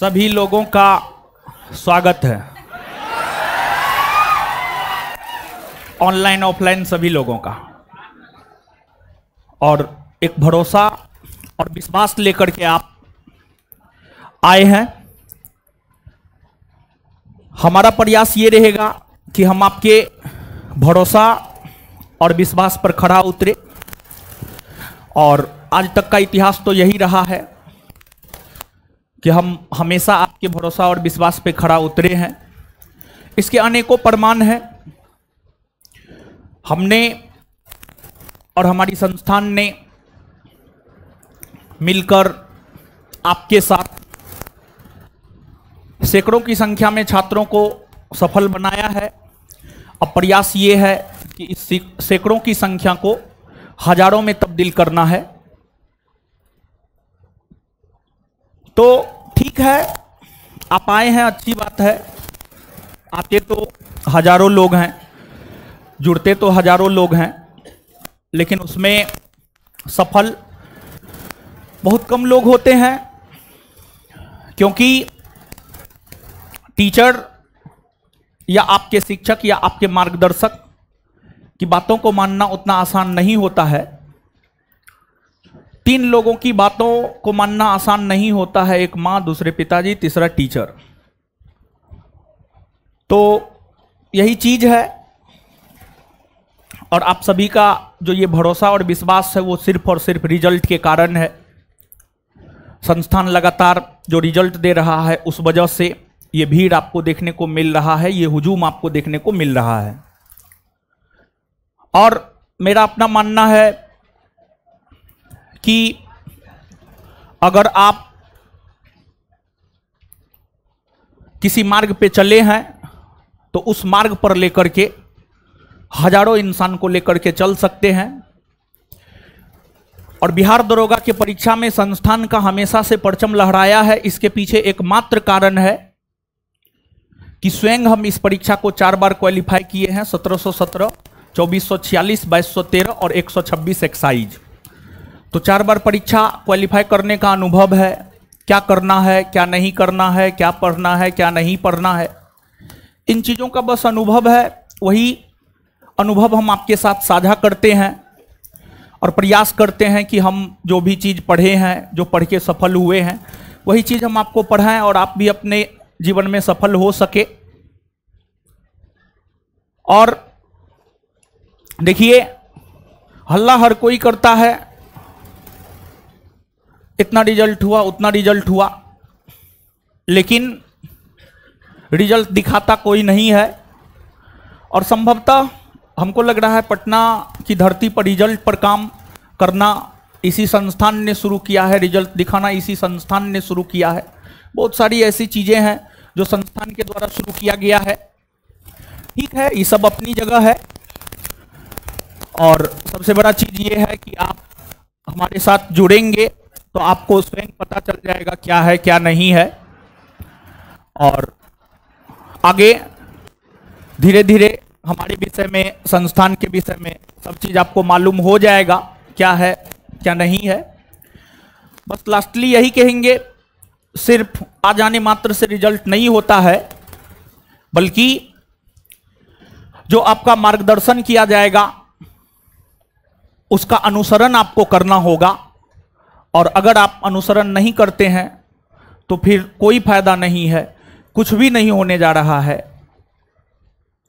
सभी लोगों का स्वागत है। ऑनलाइन, ऑफलाइन सभी लोगों का। और एक भरोसा और विश्वास लेकर के आप आए हैं। हमारा प्रयास ये रहेगा कि हम आपके भरोसा और विश्वास पर खड़ा उतरे। और आज तक का इतिहास तो यही रहा है। कि हम हमेशा आपके भरोसा और विश्वास पे खड़ा उतरे हैं। इसके अनेकों प्रमाण हैं। हमने और हमारी संस्थान ने मिलकर आपके साथ सैकड़ों की संख्या में छात्रों को सफल बनाया है। अब प्रयास ये है कि इस सैकड़ों की संख्या को हज़ारों में तब्दील करना है। तो ठीक है, आप आए हैं, अच्छी बात है। आते तो हज़ारों लोग हैं, जुड़ते तो हज़ारों लोग हैं, लेकिन उसमें सफल बहुत कम लोग होते हैं, क्योंकि टीचर या आपके शिक्षक या आपके मार्गदर्शक की बातों को मानना उतना आसान नहीं होता है। तीन लोगों की बातों को मानना आसान नहीं होता है, एक माँ, दूसरे पिताजी, तीसरा टीचर। तो यही चीज़ है, और आप सभी का जो ये भरोसा और विश्वास है, वो सिर्फ़ और सिर्फ़ रिज़ल्ट के कारण है। संस्थान लगातार जो रिज़ल्ट दे रहा है, उस वजह से ये भीड़ आपको देखने को मिल रहा है, ये हुजूम आपको देखने को मिल रहा है। और मेरा अपना मानना है कि अगर आप किसी मार्ग पे चले हैं तो उस मार्ग पर लेकर के हज़ारों इंसान को लेकर के चल सकते हैं। और बिहार दरोगा के परीक्षा में संस्थान का हमेशा से परचम लहराया है इसके पीछे एकमात्र कारण है कि स्वयं हम इस परीक्षा को चार बार क्वालिफाई किए हैं 1717, 2446, 2213 और 126 एक्साइज तो चार बार परीक्षा क्वालिफाई करने का अनुभव है। क्या करना है, क्या नहीं करना है, क्या पढ़ना है, क्या नहीं पढ़ना है। इन चीज़ों का बस अनुभव है, वही अनुभव हम आपके साथ साझा करते हैं और प्रयास करते हैं कि हम जो भी चीज़ पढ़े हैं, जो पढ़ के सफल हुए हैं, वही चीज़ हम आपको पढ़ाएँ और आप भी अपने जीवन में सफल हो सके। और देखिए, हल्ला हर कोई करता है इतना रिज़ल्ट हुआ, उतना रिज़ल्ट हुआ। लेकिन रिज़ल्ट दिखाता कोई नहीं है। और संभवतः हमको लग रहा है पटना की धरती पर रिज़ल्ट पर काम करना इसी संस्थान ने शुरू किया है। रिज़ल्ट दिखाना इसी संस्थान ने शुरू किया है। बहुत सारी ऐसी चीज़ें हैं जो संस्थान के द्वारा शुरू किया गया है। ठीक है, ये सब अपनी जगह है। और सबसे बड़ा चीज़ ये है कि आप हमारे साथ जुड़ेंगे। तो आपको स्वयं पता चल जाएगा क्या है, क्या नहीं है। और आगे धीरे धीरे हमारे विषय में, संस्थान के विषय में सब चीज़ आपको मालूम हो जाएगा, क्या है, क्या नहीं है। बस लास्टली यही कहेंगे, सिर्फ़ आ जाने मात्र से रिज़ल्ट नहीं होता है, बल्कि जो आपका मार्गदर्शन किया जाएगा, उसका अनुसरण आपको करना होगा। और अगर आप अनुसरण नहीं करते हैं तो फिर कोई फ़ायदा नहीं है, कुछ भी नहीं होने जा रहा है।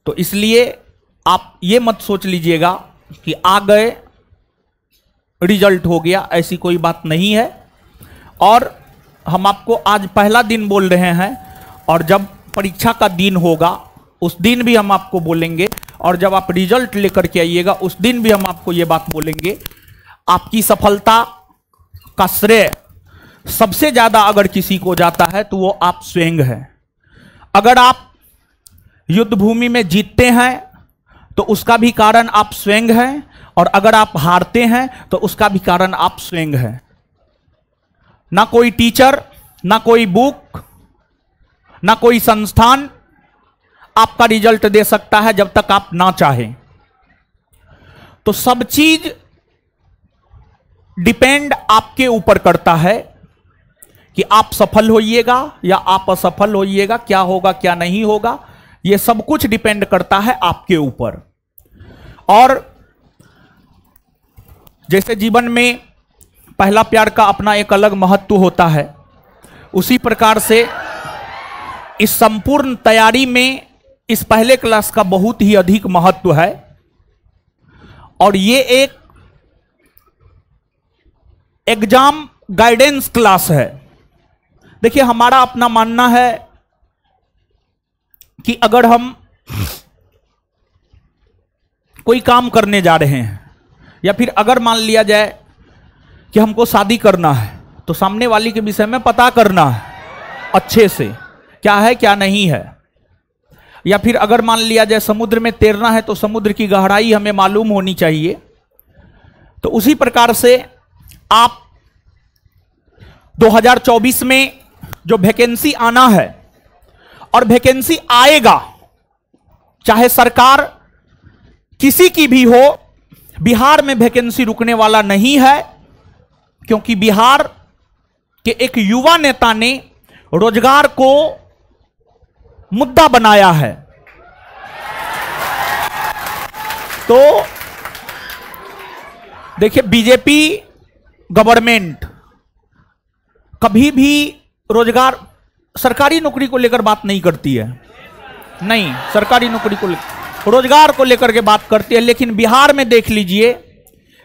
तो इसलिए आप ये मत सोच लीजिएगा कि आ गए, रिज़ल्ट हो गया, ऐसी कोई बात नहीं है। और हम आपको आज पहला दिन बोल रहे हैं, और जब परीक्षा का दिन होगा, उस दिन भी हम आपको बोलेंगे, और जब आप रिज़ल्ट लेकर के आइएगा, उस दिन भी हम आपको ये बात बोलेंगे। आपकी सफलता का श्रेय सबसे ज़्यादा अगर किसी को जाता है तो वो आप स्वयं हैं। अगर आप युद्ध भूमि में जीतते हैं तो उसका भी कारण आप स्वयं हैं, और अगर आप हारते हैं तो उसका भी कारण आप स्वयं हैं। ना कोई टीचर, ना कोई बुक, ना कोई संस्थान आपका रिज़ल्ट दे सकता है जब तक आप ना चाहें। तो सब चीज़ डिपेंड आपके ऊपर करता है कि आप सफल होइएगा या आप असफल होइएगा, क्या होगा, क्या नहीं होगा यह सब कुछ डिपेंड करता है आपके ऊपर। और जैसे जीवन में पहला प्यार का अपना एक अलग महत्व होता है, उसी प्रकार से इस संपूर्ण तैयारी में इस पहले क्लास का बहुत ही अधिक महत्व है। और ये एक एग्ज़ाम गाइडेंस क्लास है। देखिए, हमारा अपना मानना है कि अगर हम कोई काम करने जा रहे हैं, या फिर अगर मान लिया जाए कि हमको शादी करना है तो सामने वाली के विषय में पता करना है, अच्छे से, क्या है, क्या नहीं है। या फिर अगर मान लिया जाए समुद्र में तैरना है तो समुद्र की गहराई हमें मालूम होनी चाहिए। तो उसी प्रकार से आप 2024 में जो वैकेंसी आना है और वैकेंसी आएगा, चाहे सरकार किसी की भी हो, बिहार में वैकेंसी रुकने वाला नहीं है, क्योंकि बिहार के एक युवा नेता ने रोज़गार को मुद्दा बनाया है। तो देखिए, बीजेपी गवर्नमेंट। कभी भी रोज़गार, सरकारी नौकरी को लेकर बात नहीं करती है। नहीं, सरकारी नौकरी को रोज़गार को लेकर के बात करती है, लेकिन बिहार में देख लीजिए,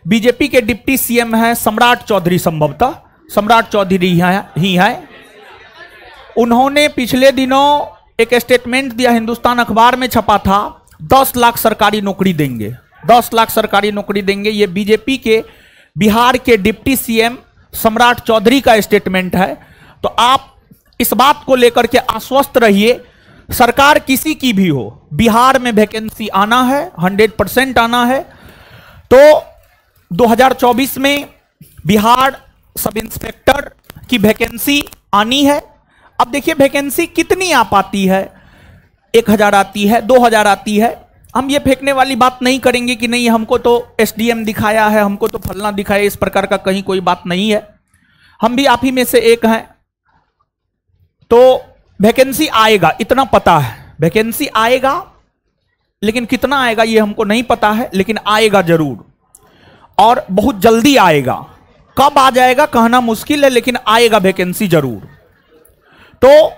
बीजेपी के डिप्टी सीएम हैं सम्राट चौधरी संभवतः, सम्राट चौधरी ही है उन्होंने पिछले दिनों एक स्टेटमेंट दिया, हिंदुस्तान अखबार में छपा था, दस लाख सरकारी नौकरी देंगे। दस लाख सरकारी नौकरी देंगे, ये बीजेपी के बिहार के डिप्टी सीएम सम्राट चौधरी का स्टेटमेंट है। तो आप इस बात को लेकर के आश्वस्त रहिए, सरकार किसी की भी हो, बिहार में वैकेंसी आना है हंड्रेड परसेंट आना है। तो 2024 में बिहार सब इंस्पेक्टर की वैकेंसी आनी है। अब देखिए वैकेंसी कितनी आ पाती है? एक हज़ार आती है, दो हज़ार आती है। हम ये फेंकने वाली बात नहीं करेंगे कि नहीं, हमको तो एसडीएम दिखाया है, हमको तो फलना दिखाया, इस प्रकार का कहीं कोई बात नहीं है। हम भी आप ही में से एक हैं। तो वैकेंसी आएगा, इतना पता है। वैकेंसी आएगा, लेकिन कितना आएगा ये हमको नहीं पता है, लेकिन आएगा ज़रूर। और बहुत जल्दी आएगा। कब आ जाएगा कहना मुश्किल है, लेकिन आएगा वैकेंसी ज़रूर। तो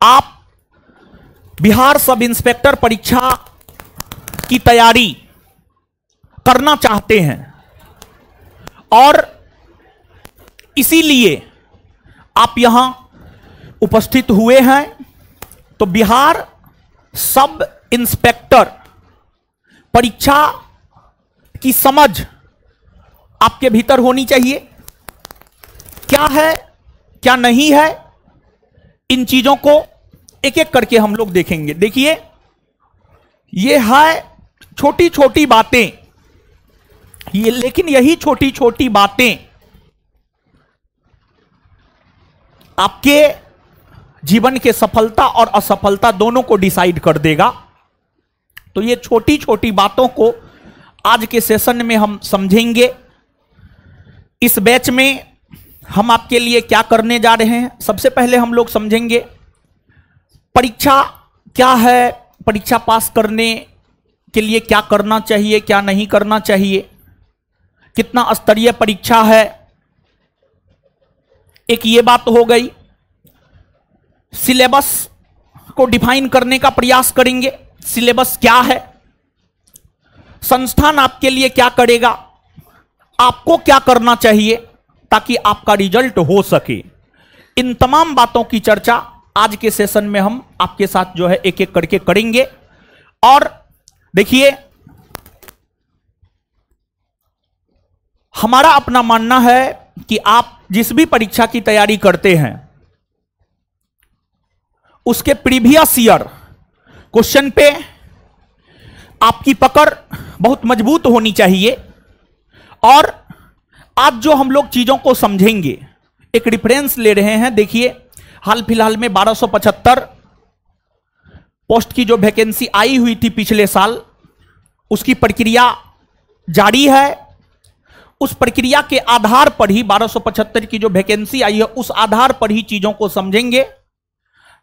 आप बिहार सब इंस्पेक्टर परीक्षा की तैयारी करना चाहते हैं। और इसीलिए आप यहाँ उपस्थित हुए हैं। तो बिहार सब इंस्पेक्टर, परीक्षा की समझ आपके भीतर होनी चाहिए। क्या है, क्या नहीं है, इन चीज़ों को एक एक करके हम लोग देखेंगे। देखिए यह है छोटी छोटी बातें। ये लेकिन यही छोटी छोटी बातें आपके जीवन के सफलता और असफलता दोनों को डिसाइड कर देगा। तो ये छोटी छोटी बातों को आज के सेशन में हम समझेंगे। इस बैच में हम आपके लिए क्या करने जा रहे हैं, सबसे पहले हम लोग समझेंगे परीक्षा क्या है, परीक्षा पास करने के लिए क्या करना चाहिए, क्या नहीं करना चाहिए? कितना स्तरीय परीक्षा है? एक ये बात हो गई। सिलेबस को डिफाइन करने का प्रयास करेंगे। सिलेबस क्या है? संस्थान आपके लिए क्या करेगा? आपको क्या करना चाहिए ताकि आपका रिज़ल्ट हो सके? इन तमाम बातों की चर्चा आज के सेशन में हम आपके साथ जो है एक एक करके करेंगे। और देखिए, हमारा अपना मानना है कि आप जिस भी परीक्षा की तैयारी करते हैं, उसके प्रीवियस ईयर क्वेश्चन पे आपकी पकड़ बहुत मज़बूत होनी चाहिए और आज जो हम लोग चीज़ों को समझेंगे, एक रिफरेंस ले रहे हैं, देखिए, हाल फ़िलहाल में 1275 पोस्ट की जो वैकेंसी आई हुई थी पिछले साल, उसकी प्रक्रिया जारी है। उस प्रक्रिया के आधार पर ही 1275 की जो वैकेंसी आई है, उस आधार पर ही चीज़ों को समझेंगे।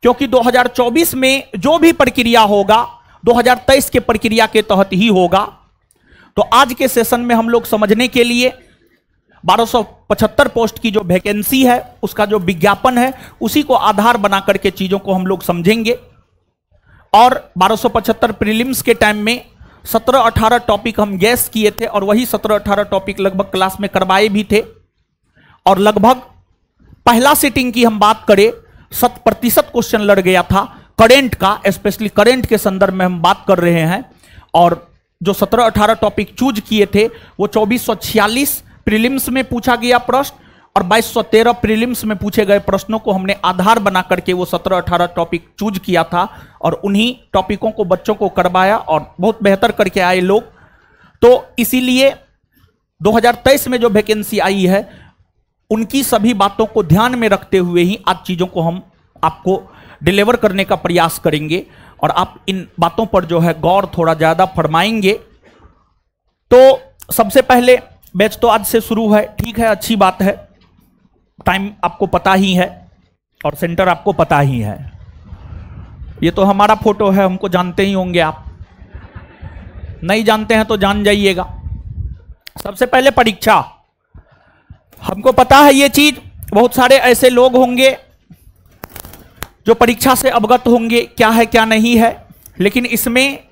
क्योंकि 2024 में जो भी प्रक्रिया होगा 2023 के प्रक्रिया के तहत ही होगा। तो आज के सेशन में हम लोग समझने के लिए 1275 पोस्ट की जो वैकेंसी है, उसका जो विज्ञापन है, उसी को आधार बना करके चीज़ों को हम लोग समझेंगे। और 1275 प्रीलिम्स के टाइम में 17-18 टॉपिक हम गैस किए थे और वही 17-18 टॉपिक लगभग क्लास में करवाए भी थे। और लगभग पहला सेटिंग की हम बात करें, शत प्रतिशत क्वेश्चन लड़ गया था। करेंट का स्पेशली करेंट के संदर्भ में हम बात कर रहे हैं। और जो 17-18 टॉपिक चूज़ किए थे, वो चौबीस प्रीलिम्स में पूछा गया प्रश्न। और 2213 प्रीलिम्स में पूछे गए प्रश्नों को हमने आधार बना करके वो 17-18 टॉपिक चूज़ किया था और उन्हीं टॉपिकों को बच्चों को करवाया और बहुत बेहतर करके आए लोग। तो इसीलिए 2023 में जो वैकेंसी आई है, उनकी सभी बातों को ध्यान में रखते हुए ही आज चीज़ों को हम आपको डिलीवर करने का प्रयास करेंगे और आप इन बातों पर जो है गौर थोड़ा ज़्यादा फरमाएँगे। तो सबसे पहले बैच तो आज से शुरू है, ठीक है, अच्छी बात है। टाइम आपको पता ही है और सेंटर आपको पता ही है। ये तो हमारा फ़ोटो है, हमको जानते ही होंगे आप। नहीं जानते हैं तो जान जाइएगा। सबसे पहले परीक्षा। हमको पता है ये चीज़, बहुत सारे ऐसे लोग होंगे जो परीक्षा से अवगत होंगे, क्या है, क्या नहीं है। लेकिन इसमें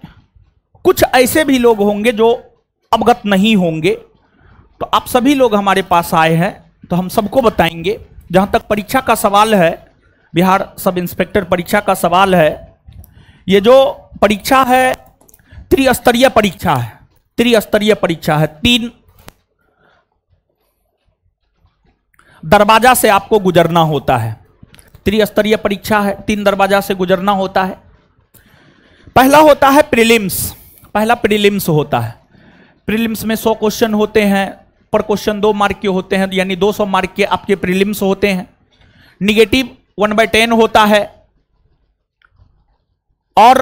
कुछ ऐसे भी लोग होंगे जो अवगत नहीं होंगे। तो आप सभी लोग हमारे पास आए हैं। तो हम सबको बताएँगे। जहाँ तक परीक्षा का सवाल है, बिहार सब इंस्पेक्टर परीक्षा का सवाल है, ये जो परीक्षा है, त्रिस्तरीय परीक्षा है, त्रिस्तरीय परीक्षा है, तीन दरवाज़ा से आपको गुजरना होता है। त्रिस्तरीय परीक्षा है, तीन दरवाज़ा से गुजरना होता है। पहला होता है प्रीलिम्स, पहला प्रीलिम्स होता है। प्रीलिम्स में सौ क्वेश्चन होते हैं पर क्वेश्चन दो मार्क के होते हैं, यानी 200 मार्क के आपके प्रीलिम्स होते हैं। निगेटिव वन बाय टेन होता है। और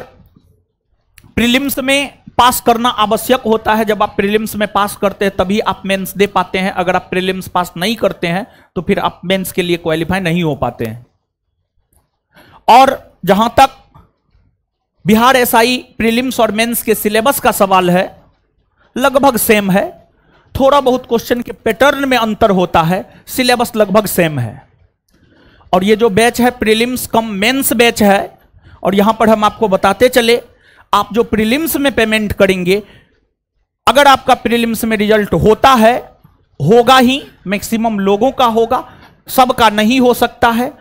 प्रीलिम्स में पास करना आवश्यक होता है। जब आप प्रीलिम्स में पास करते हैं, तभी आप मेंस दे पाते हैं। अगर आप प्रीलिम्स पास नहीं करते हैं तो फिर आप मेंस के लिए क्वालिफाई नहीं हो पाते हैं। और जहाँ तक बिहार एसआई प्रीलिम्स और मेंस के सिलेबस का सवाल है, लगभग सेम है। थोड़ा बहुत क्वेश्चन के पैटर्न में अंतर होता है। सिलेबस लगभग सेम है। और ये जो बैच है प्रीलिम्स कम मेंस बैच है, और यहाँ पर हम आपको बताते चले, आप जो प्रीलिम्स में पेमेंट करेंगे, अगर आपका प्रीलिम्स में रिज़ल्ट होता है, होगा ही मैक्सिमम लोगों का होगा, सबका नहीं हो सकता है,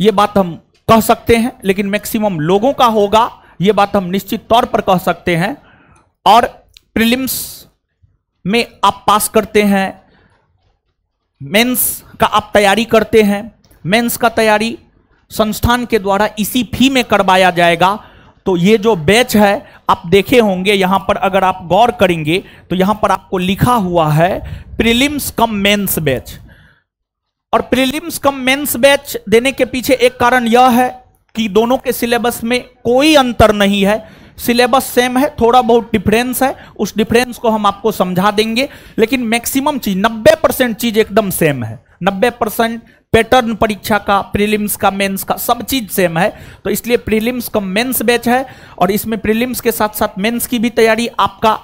ये बात हम कह सकते हैं, लेकिन मैक्सिमम लोगों का होगा, ये बात हम निश्चित तौर पर कह सकते हैं। और प्रीलिम्स में आप पास करते हैं। मेंस का आप तैयारी करते हैं। मेंस का तैयारी संस्थान के द्वारा इसी फ़ी में करवाया जाएगा। तो ये जो बैच है, आप देखे होंगे यहाँ पर अगर आप गौर करेंगे तो यहाँ पर आपको लिखा हुआ है प्रीलिम्स कम मेंस बैच और प्रीलिम्स कम मेंस बैच देने के पीछे एक कारण यह है कि दोनों के सिलेबस में कोई अंतर नहीं है। सिलेबस सेम है, थोड़ा बहुत डिफरेंस है, उस डिफरेंस को हम आपको समझा देंगे, लेकिन मैक्सिमम चीज़ 90 परसेंट चीज़ एकदम सेम है। 90 परसेंट पैटर्न परीक्षा का प्रीलिम्स का मेंस का, सब चीज़ सेम है। तो इसलिए प्रीलिम्स का मेंस बैच है, और इसमें प्रीलिम्स के साथ साथ मेंस की भी तैयारी आपका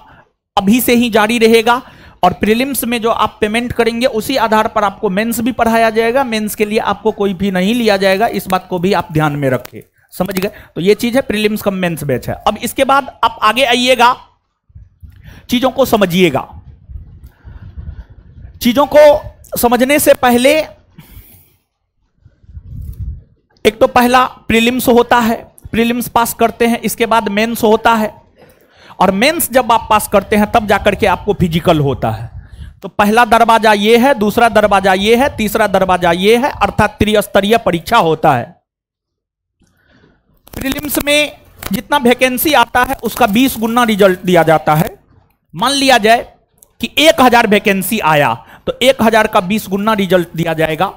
अभी से ही जारी रहेगा, और प्रीलिम्स में जो आप पेमेंट करेंगे, उसी आधार पर आपको मेंस भी पढ़ाया जाएगा मेंस के लिए आपको कोई भी नहीं लिया जाएगा, इस बात को भी आप ध्यान में रखें समझ गए? तो ये चीज़ है प्रीलिम्स कम मेंस बैच है। अब इसके बाद आप आगे आइएगा। चीज़ों को समझिएगा। चीज़ों को समझने से पहले एक तो पहला प्रीलिम्स होता है। प्रीलिम्स पास करते हैं, इसके बाद मेंस होता है। और मेंस जब आप पास करते हैं, तब जाकर के आपको फ़िज़िकल होता है। तो पहला दरवाज़ा ये है, दूसरा दरवाज़ा ये है, तीसरा दरवाज़ा ये है, अर्थात त्रिस्तरीय परीक्षा होता है। प्रीलिम्स में जितना वैकेंसी आता है, उसका 20 गुना रिज़ल्ट दिया जाता है। मान लिया जाए कि 1000 वैकेंसी आया तो 1000 का 20 गुना रिज़ल्ट दिया जाएगा,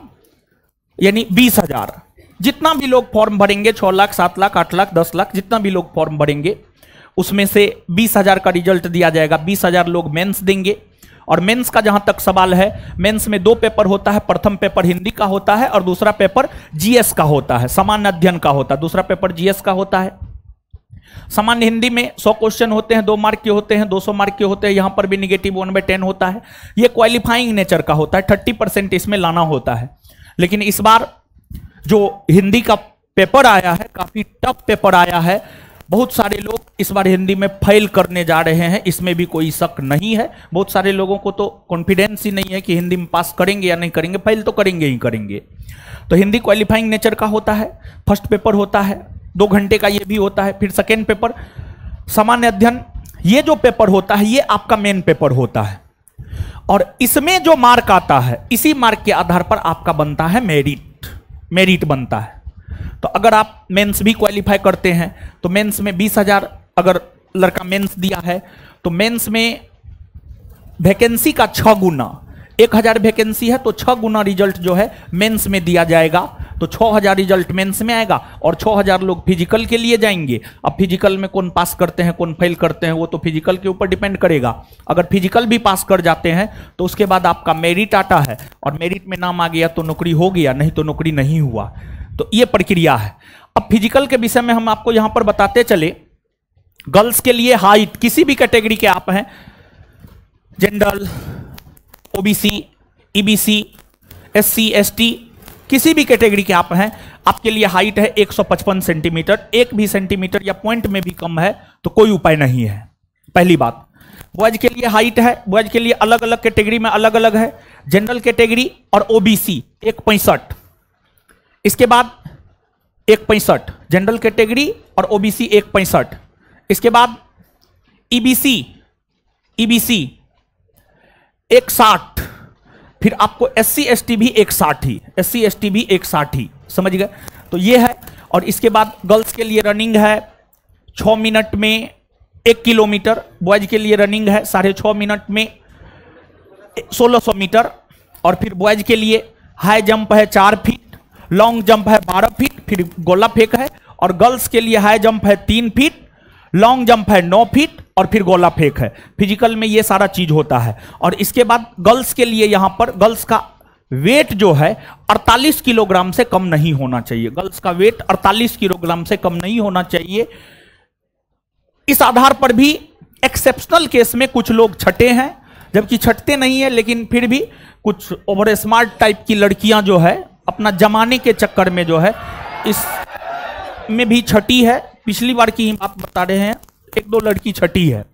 यानी 20000 जितना भी लोग फॉर्म भरेंगे 6 लाख, सात लाख, आठ लाख 10 लाख, जितना भी लोग फॉर्म भरेंगे, उसमें से 20000 का रिज़ल्ट दिया जाएगा। 20000 लोग मेंस देंगे। और मेंस का जहाँ तक सवाल है, मेंस में दो पेपर होता है, प्रथम पेपर हिंदी का होता है और दूसरा पेपर जीएस का होता है, सामान्य अध्ययन का होता है, दूसरा पेपर जीएस का होता है। सामान्य हिंदी में 100 क्वेश्चन होते हैं, दो मार्क के होते हैं 200 मार्क के होते हैं, यहाँ पर भी निगेटिव वन बाई टेन होता है। ये क्वालिफाइंग नेचर का होता है थर्टी परसेंट इसमें लाना होता है। लेकिन इस बार जो हिंदी का पेपर आया है, काफ़ी टफ पेपर आया है बहुत सारे लोग इस बार हिंदी में फेल करने जा रहे हैं, इसमें भी कोई शक नहीं है। बहुत सारे लोगों को तो कॉन्फिडेंस ही नहीं है कि हिंदी में पास करेंगे या नहीं करेंगे फेल तो करेंगे ही करेंगे। तो हिंदी क्वालिफाइंग नेचर का होता है फ़र्स्ट पेपर होता है, दो घंटे का ये भी होता है, फिर सेकेंड पेपर सामान्य अध्ययन, ये जो पेपर होता है, ये आपका मेन पेपर होता है। और इसमें जो मार्क आता है, इसी मार्क के आधार पर आपका बनता है मेरिट मेरिट बनता है। तो अगर आप मेंस भी क्वालिफाई करते हैं तो मेंस में बीस हज़ार अगर लड़का मेंस दिया है तो मेंस में वैकेंसी का छह गुना, एक हज़ार वैकेंसी है तो छह गुना रिज़ल्ट जो है मेंस में दिया जाएगा। तो छह हज़ार रिज़ल्ट मेंस में आएगा और छह हज़ार लोग फ़िज़िकल के लिए जाएँगे। अब फ़िज़िकल में कौन पास करते हैं, कौन फेल करते हैं, वो तो फ़िज़िकल के ऊपर डिपेंड करेगा। अगर फ़िज़िकल भी पास कर जाते हैं तो उसके बाद आपका मेरिट आटा है और मेरिट में नाम आ गया तो नौकरी हो गया, नहीं तो नौकरी नहीं हुआ। तो ये प्रक्रिया है। अब फ़िज़िकल के विषय में हम आपको यहाँ पर बताते चले। गर्ल्स के लिए हाइट किसी भी कैटेगरी के आप हैं। General OBC EBC SC ST किसी भी कैटेगरी के आप हैं। आपके लिए हाइट है 155 सेंटीमीटर एक भी सेंटीमीटर या पॉइंट में भी कम है तो कोई उपाय नहीं है। पहली बात बॉयज़ के लिए हाइट है। बॉयज़ के लिए अलग अलग कैटेगरी में अलग अलग है। जनरल कैटेगरी और ओबीसी एक पैंसठ। इसके बाद एक पैंसठ जनरल कैटेगरी और ओबीसी एक पैंसठ। इसके बाद ईबीसी ईबीसी एक साठ। फिर आपको एस सी एस टी भी एक साठ ही। एस सी एस टी भी एक साठ ही। समझ गए? तो ये है। और इसके बाद गर्ल्स के लिए रनिंग है छ मिनट में एक किलोमीटर। बॉयज़ के लिए रनिंग है साढ़े छः मिनट में सोलह सौ मीटर। और फिर बॉयज़ के लिए हाई जंप है चार फीट। लॉन्ग जंप है बारह फीट फिर गोला फेंक है। और गर्ल्स के लिए हाई जंप है तीन फीट लॉन्ग जंप है नौ फीट और फिर गोला फेंक है। फ़िज़िकल में ये सारा चीज़ होता है। और इसके बाद गर्ल्स के लिए यहाँ पर गर्ल्स का वेट जो है 48 किलोग्राम से कम नहीं होना चाहिए। गर्ल्स का वेट 48 किलोग्राम से कम नहीं होना चाहिए। इस आधार पर भी एक्सेप्शनल केस में कुछ लोग छठे हैं, जबकि छटते नहीं है, लेकिन फिर भी कुछ ओवर स्मार्ट टाइप की लड़कियाँ जो है अपना जमाने के चक्कर में जो है, इस में भी छठी है। पिछली बार की बात बता रहे हैं, एक दो लड़की छठी है।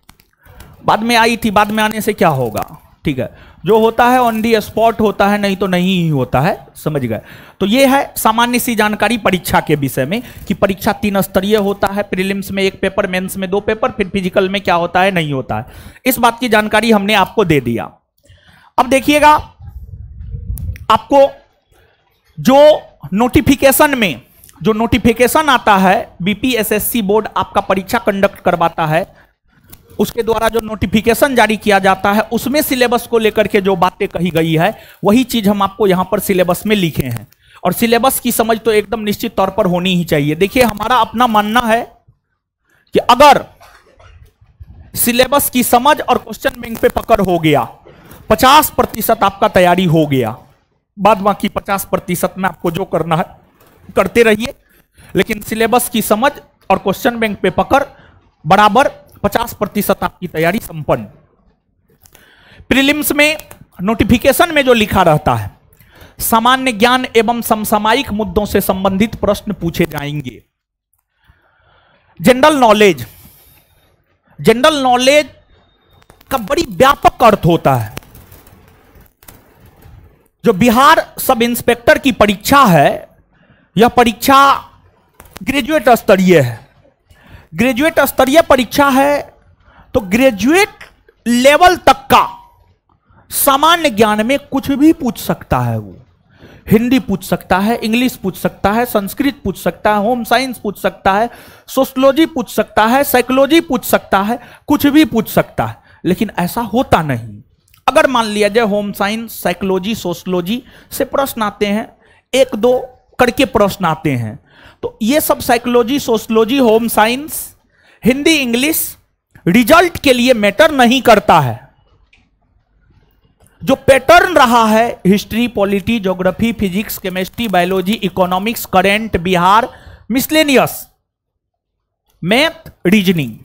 बाद में आई थी, बाद में आने से क्या होगा? ठीक है। जो होता है ऑन दी स्पॉट होता है, नहीं तो नहीं ही होता है। समझ गए। तो ये है सामान्य सी जानकारी परीक्षा के विषय में कि परीक्षा तीन स्तरीय होता है। प्रीलिम्स में एक पेपर मेंस में दो पेपर फिर फ़िज़िकल में क्या होता है, नहीं होता है। इस बात की जानकारी हमने आपको दे दिया। अब देखिएगा, आपको जो नोटिफिकेशन में, जो नोटिफिकेशन आता है बीपीएसएससी बोर्ड आपका परीक्षा कंडक्ट करवाता है, उसके द्वारा जो नोटिफिकेशन जारी किया जाता है, उसमें सिलेबस को लेकर के जो बातें कही गई है, वही चीज़ हम आपको यहाँ पर सिलेबस में लिखे हैं। और सिलेबस की समझ तो एकदम निश्चित तौर पर होनी ही चाहिए। देखिए, हमारा अपना मानना है कि अगर सिलेबस की समझ और क्वेश्चन बैंक पे पकड़ हो गया, पचास प्रतिशत आपका तैयारी हो गया बाद बाकी पचास प्रतिशत में आपको जो करना है, करते रहिए। लेकिन सिलेबस की समझ और क्वेश्चन बैंक पे पकड़, बराबर 50 प्रतिशत आपकी तैयारी संपन्न। प्रीलिम्स में नोटिफिकेशन में जो लिखा रहता है, सामान्य ज्ञान एवं समसामयिक मुद्दों से संबंधित प्रश्न पूछे जाएँगे। जनरल नॉलेज जनरल नॉलेज का बड़ी व्यापक अर्थ होता है। जो बिहार सब इंस्पेक्टर की परीक्षा है, यह परीक्षा ग्रेजुएट स्तरीय है। ग्रेजुएट स्तरीय परीक्षा है तो ग्रेजुएट लेवल तक का सामान्य ज्ञान में कुछ भी पूछ सकता है वो। हिंदी पूछ सकता है, इंग्लिश पूछ सकता है, संस्कृत पूछ सकता है, होम साइंस पूछ सकता है, सोशलॉजी पूछ सकता है, साइकोलॉजी पूछ सकता है, कुछ भी पूछ सकता है, लेकिन ऐसा होता नहीं। अगर मान लिया जाए होम साइंस, साइकोलॉजी सोशलॉजी से प्रश्न आते हैं, एक दो करके प्रश्न आते हैं। तो ये सब psychology sociology home science, Hindi, English, result के लिए मैटर नहीं करता है। जो पैटर्न रहा है, history, polity, geography, physics, chemistry, biology, economics, current, Bihar, miscellaneous, math, reasoning,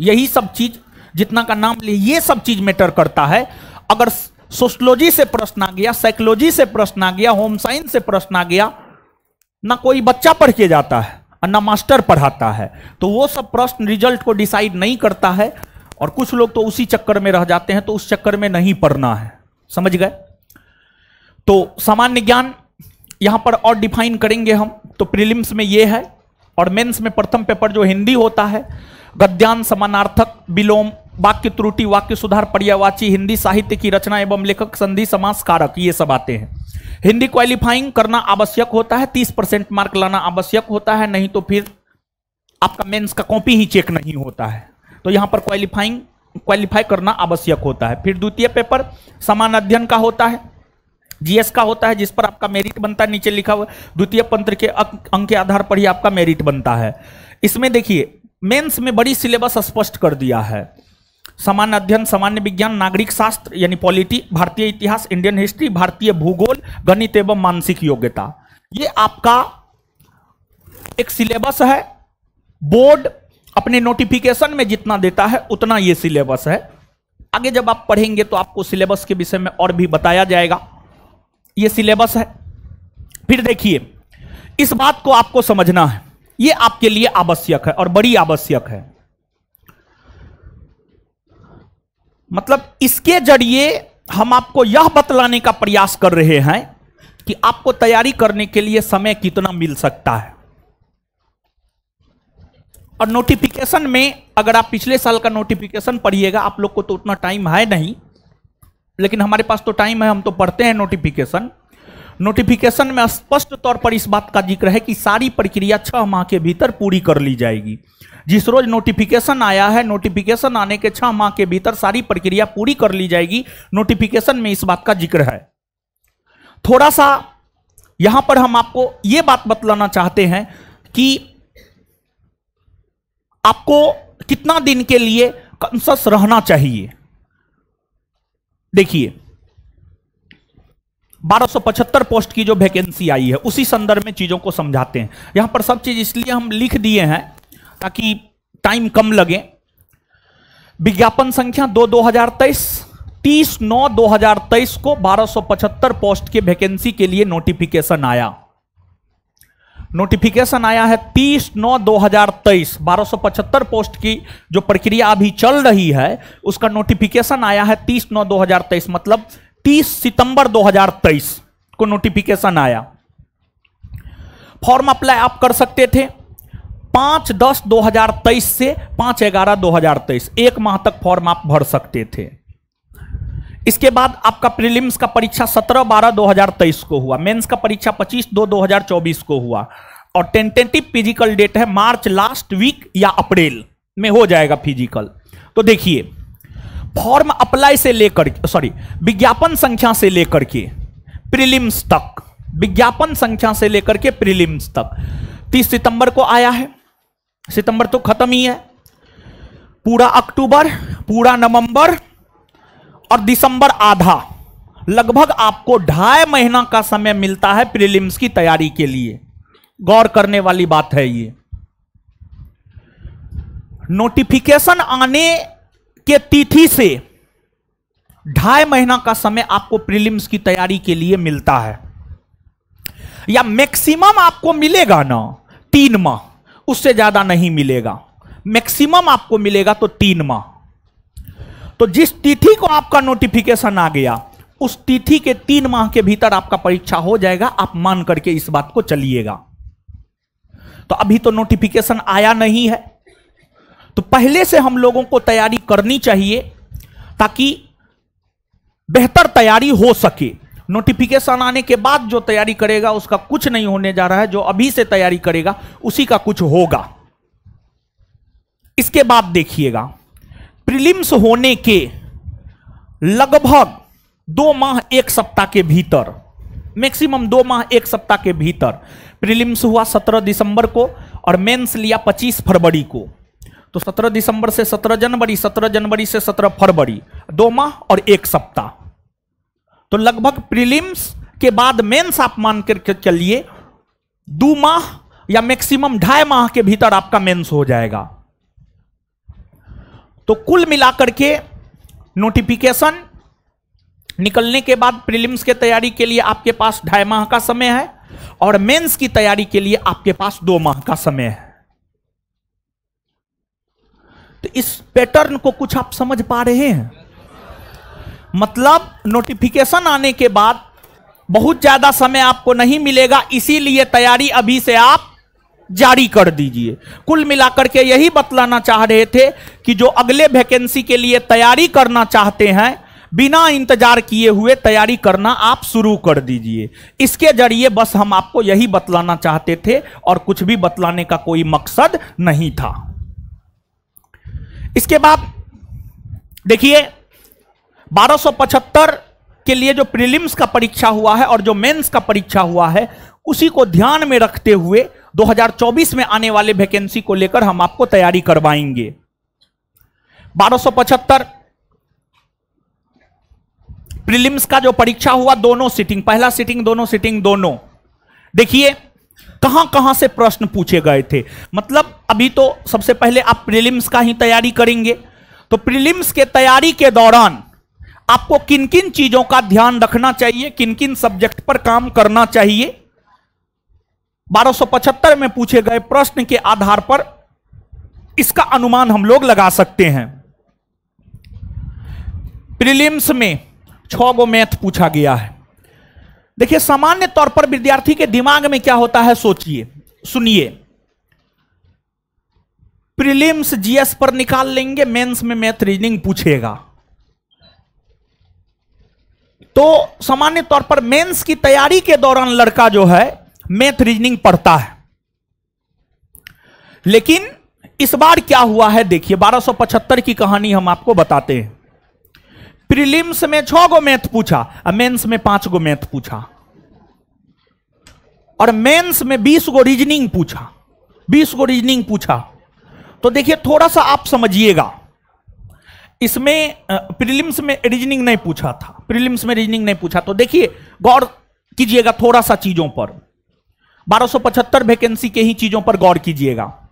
यही सब चीज़ जितना का नाम लिए ये सब चीज़ मैटर करता है। अगर सोशलॉजी से प्रश्न आ गया, साइकोलॉजी से प्रश्न आ गया, होम साइंस से प्रश्न आ गया, ना कोई बच्चा पढ़ के जाता है और ना मास्टर पढ़ाता है। तो वो सब प्रश्न रिज़ल्ट को डिसाइड नहीं करता है और कुछ लोग तो उसी चक्कर में रह जाते हैं तो उस चक्कर में नहीं पढ़ना है। समझ गए? तो सामान्य ज्ञान यहाँ पर और डिफाइन करेंगे हम। तो प्रीलिम्स में ये है और मेंस में प्रथम पेपर जो हिंदी होता है गद्यान समानार्थक विलोम वाक्य त्रुटि, वाक्य सुधार पर्यावाची हिंदी साहित्य की रचना एवं लेखक, संधि समास कारक ये सब आते हैं। हिंदी क्वालिफाइंग करना आवश्यक होता है, तीस परसेंट मार्क लाना आवश्यक होता है, नहीं तो फिर आपका मेंस का कॉपी ही चेक नहीं होता है। तो यहाँ पर क्वालिफाइंग क्वालिफाई करना आवश्यक होता है। फिर द्वितीय पेपर समान अध्ययन का होता है जीएस का होता है, जिस पर आपका मेरिट बनता है, नीचे लिखा हुआ, द्वितीय पंत्र के अंक के आधार पर ही आपका मेरिट बनता है। इसमें देखिए मेंस में बड़ी सिलेबस स्पष्ट कर दिया है। सामान्य अध्ययन, सामान्य विज्ञान, नागरिक शास्त्र, यानी पॉलिटी, भारतीय इतिहास, इंडियन हिस्ट्री, भारतीय भूगोल, गणित एवं मानसिक योग्यता। ये आपका एक सिलेबस है। बोर्ड अपने नोटिफिकेशन में जितना देता है, उतना ये सिलेबस है। आगे जब आप पढ़ेंगे तो आपको सिलेबस के विषय में और भी बताया जाएगा। ये सिलेबस है। फिर देखिए, इस बात को आपको समझना है। ये आपके लिए आवश्यक है और बड़ी आवश्यक है। मतलब इसके ज़रिए हम आपको यह बतलाने का प्रयास कर रहे हैं कि आपको तैयारी करने के लिए समय कितना मिल सकता है। और नोटिफिकेशन में अगर आप पिछले साल का नोटिफिकेशन पढ़िएगा, आप लोग को तो उतना टाइम है नहीं, लेकिन हमारे पास तो टाइम है, हम तो पढ़ते हैं नोटिफिकेशन नोटिफिकेशन में स्पष्ट तौर पर इस बात का ज़िक्र है कि सारी प्रक्रिया छह माह के भीतर पूरी कर ली जाएगी। जिस रोज नोटिफिकेशन आया है नोटिफिकेशन आने के छह माह के भीतर सारी प्रक्रिया पूरी कर ली जाएगी नोटिफिकेशन में इस बात का ज़िक्र है। थोड़ा सा यहाँ पर हम आपको यह बात बतलाना चाहते हैं कि आपको कितना दिन के लिए कंसस रहना चाहिए। देखिए 1275 पोस्ट की जो वैकेंसी आई है, उसी संदर्भ में चीज़ों को समझाते हैं। यहाँ पर सब चीज़ इसलिए हम लिख दिए हैं ताकि टाइम कम लगे। विज्ञापन संख्या दो दो हज़ार तेईस, तीस नौ दो हज़ार तेईस को 1275 पोस्ट के वैकेंसी के लिए नोटिफिकेशन आया। नोटिफिकेशन आया है तीस नौ दो हज़ार तेईस, बारह सौ पचहत्तर पोस्ट की जो प्रक्रिया अभी चल रही है, उसका नोटिफिकेशन आया है तीस नौ दो हज़ार तेईस मतलब तीस सितंबर दो हज़ार तेईस को नोटिफिकेशन आया। फॉर्म अप्लाई आप कर सकते थे। पाँच दस दो हज़ार तेईस से पाँच ग्यारह दो हज़ार तेईस, एक माह तक फॉर्म आप भर सकते थे। इसके बाद आपका प्रीलिम्स का परीक्षा 17 बारह 2023 को हुआ। मेंस का परीक्षा 25 दो 2024 को हुआ। और टेंटेटिव फ़िज़िकल डेट है मार्च लास्ट वीक या अप्रैल में हो जाएगा फ़िज़िकल तो देखिए फॉर्म अप्लाई से लेकर सॉरी विज्ञापन संख्या से लेकर के प्रीलिम्स तक, विज्ञापन संख्या से लेकर के प्रीलिम्स तक। तीस सितंबर को आया है, सितंबर तो खत्म ही है, पूरा अक्टूबर, पूरा नवंबर और दिसंबर आधा। लगभग आपको ढाई महीना का समय मिलता है प्रीलिम्स की तैयारी के लिए। गौर करने वाली बात है ये। नोटिफिकेशन आने के तिथि से ढाई महीना का समय आपको प्रीलिम्स की तैयारी के लिए मिलता है। या मैक्सिमम आपको मिलेगा ना तीन माह, उससे ज़्यादा नहीं मिलेगा। मैक्सिमम आपको मिलेगा तो तीन माह। तो जिस तिथि को आपका नोटिफिकेशन आ गया, उस तिथि के तीन माह के भीतर आपका परीक्षा हो जाएगा, आप मान करके इस बात को चलिएगा। तो अभी तो नोटिफिकेशन आया नहीं है। तो पहले से हम लोगों को तैयारी करनी चाहिए ताकि बेहतर तैयारी हो सके। नोटिफिकेशन आने के बाद जो तैयारी करेगा, उसका कुछ नहीं होने जा रहा है। जो अभी से तैयारी करेगा, उसी का कुछ होगा। इसके बाद देखिएगा। प्रीलिम्स होने के लगभग दो माह, एक सप्ताह के भीतर मैक्सिमम दो माह, एक सप्ताह के भीतर प्रीलिम्स हुआ सत्रह दिसंबर को और मेंस लिया पच्चीस फरवरी को। तो सत्रह दिसंबर से सत्रह जनवरी सत्रह जनवरी से सत्रह फरवरी, दो माह और एक सप्ताह। तो लगभग प्रीलिम्स के बाद मेंस आप मान कर चलिए, दो माह या मैक्सिमम ढाई माह के भीतर आपका मेंस हो जाएगा। तो कुल मिलाकर के नोटिफिकेशन निकलने के बाद प्रीलिम्स के तैयारी के लिए आपके पास ढाई माह का समय है और मेंस की तैयारी के लिए आपके पास दो माह का समय है। तो इस पैटर्न को कुछ आप समझ पा रहे हैं। मतलब नोटिफिकेशन आने के बाद बहुत ज़्यादा समय आपको नहीं मिलेगा, इसीलिए तैयारी अभी से आप जारी कर दीजिए। कुल मिलाकर के यही बतलाना चाह रहे थे कि जो अगले वैकेंसी के लिए तैयारी करना चाहते हैं, बिना इंतज़ार किए हुए तैयारी करना आप शुरू कर दीजिए। इसके ज़रिए बस हम आपको यही बतलाना चाहते थे और कुछ भी बतलाने का कोई मकसद नहीं था। इसके बाद देखिए 1275 के लिए जो प्रीलिम्स का परीक्षा हुआ है और जो मेंस का परीक्षा हुआ है, उसी को ध्यान में रखते हुए 2024 में आने वाले वैकेंसी को लेकर हम आपको तैयारी करवाएँगे। 1275 प्रीलिम्स का जो परीक्षा हुआ, दोनों सिटिंग पहला सिटिंग दोनों सिटिंग दोनों। देखिए कहाँ कहाँ से प्रश्न पूछे गए थे? मतलब अभी तो सबसे पहले आप प्रीलिम्स का ही तैयारी करेंगे। तो प्रीलिम्स के तैयारी के दौरान आपको किन किन चीज़ों का ध्यान रखना चाहिए किन किन सब्जेक्ट पर काम करना चाहिए? 1275 में पूछे गए प्रश्न के आधार पर इसका अनुमान हम लोग लगा सकते हैं। प्रीलिम्स में छह गो मैथ पूछा गया है। देखिए, सामान्य तौर पर विद्यार्थी के दिमाग में क्या होता है, सोचिए, सुनिए। प्रीलिम्स जीएस पर निकाल लेंगे, मेंस में मैथ रीजनिंग पूछेगा। तो सामान्य तौर पर मेंस की तैयारी के दौरान लड़का जो है, मैथ रीजनिंग पढ़ता है। लेकिन इस बार क्या हुआ है, देखिए 1275 की कहानी हम आपको बताते हैं। प्रीलिम्स में छह गो मैथ पूछा और मेंस में पाँच गो मैथ पूछा। और मेंस में बीस गो रीजनिंग पूछा। बीस गो रीजनिंग पूछा। तो देखिए, थोड़ा सा आप समझिएगा। इसमें प्रीलिम्स में रीजनिंग नहीं पूछा था। प्रीलिम्स में रीजनिंग नहीं पूछा। तो देखिए, गौर कीजिएगा थोड़ा सा चीज़ों पर। 1275 वैकेंसी के ही चीज़ों पर गौर कीजिएगा।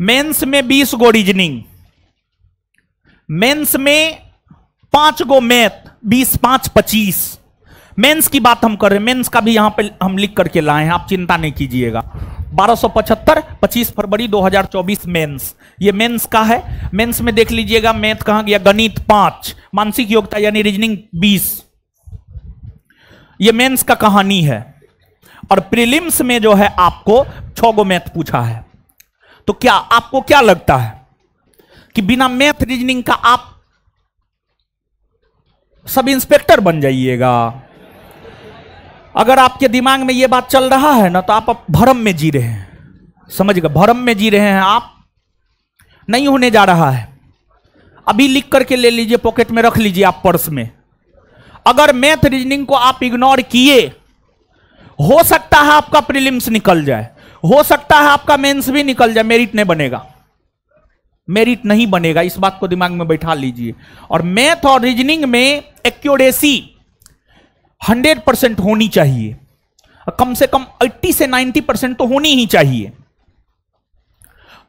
मेंस में 20 गो रीजनिंग मेंस में पाँच गो मैथ 20 पाँच 25 मेंस की बात हम कर रहे हैं। मेंस का भी यहाँ पे हम लिख करके लाए हैं। आप चिंता नहीं कीजिएगा। 1275 25 फरवरी 2024 मेंस ये मेंस का है। मेंस में देख लीजिएगा, मैथ कहाँ गया? गणित पाँच। मानसिक योग्यता यानी रीजनिंग 20 ये मेंस का कहानी है। और प्रीलिम्स में जो है आपको छो गो मैथ पूछा है। तो क्या आपको क्या लगता है कि बिना मैथ रीजनिंग का आप सब इंस्पेक्टर बन जाइएगा। अगर आपके दिमाग में यह बात चल रहा है ना तो आप भरम में जी रहे हैं। समझ गए? भरम में जी रहे हैं। आप नहीं होने जा रहा है। अभी लिख करके ले लीजिए, पॉकेट में रख लीजिए आप पर्स में। अगर मैथ रीजनिंग को आप इग्नोर किए, हो सकता है आपका प्रीलिम्स निकल जाए। हो सकता है आपका मेंस भी निकल जाए, मेरिट नहीं बनेगा। मेरिट नहीं बनेगा, इस बात को दिमाग में बैठा लीजिए। और मैथ और रीजनिंग में एक्यूरेसी 100 परसेंट होनी चाहिए। कम से कम 80 से 90 परसेंट तो होनी ही चाहिए।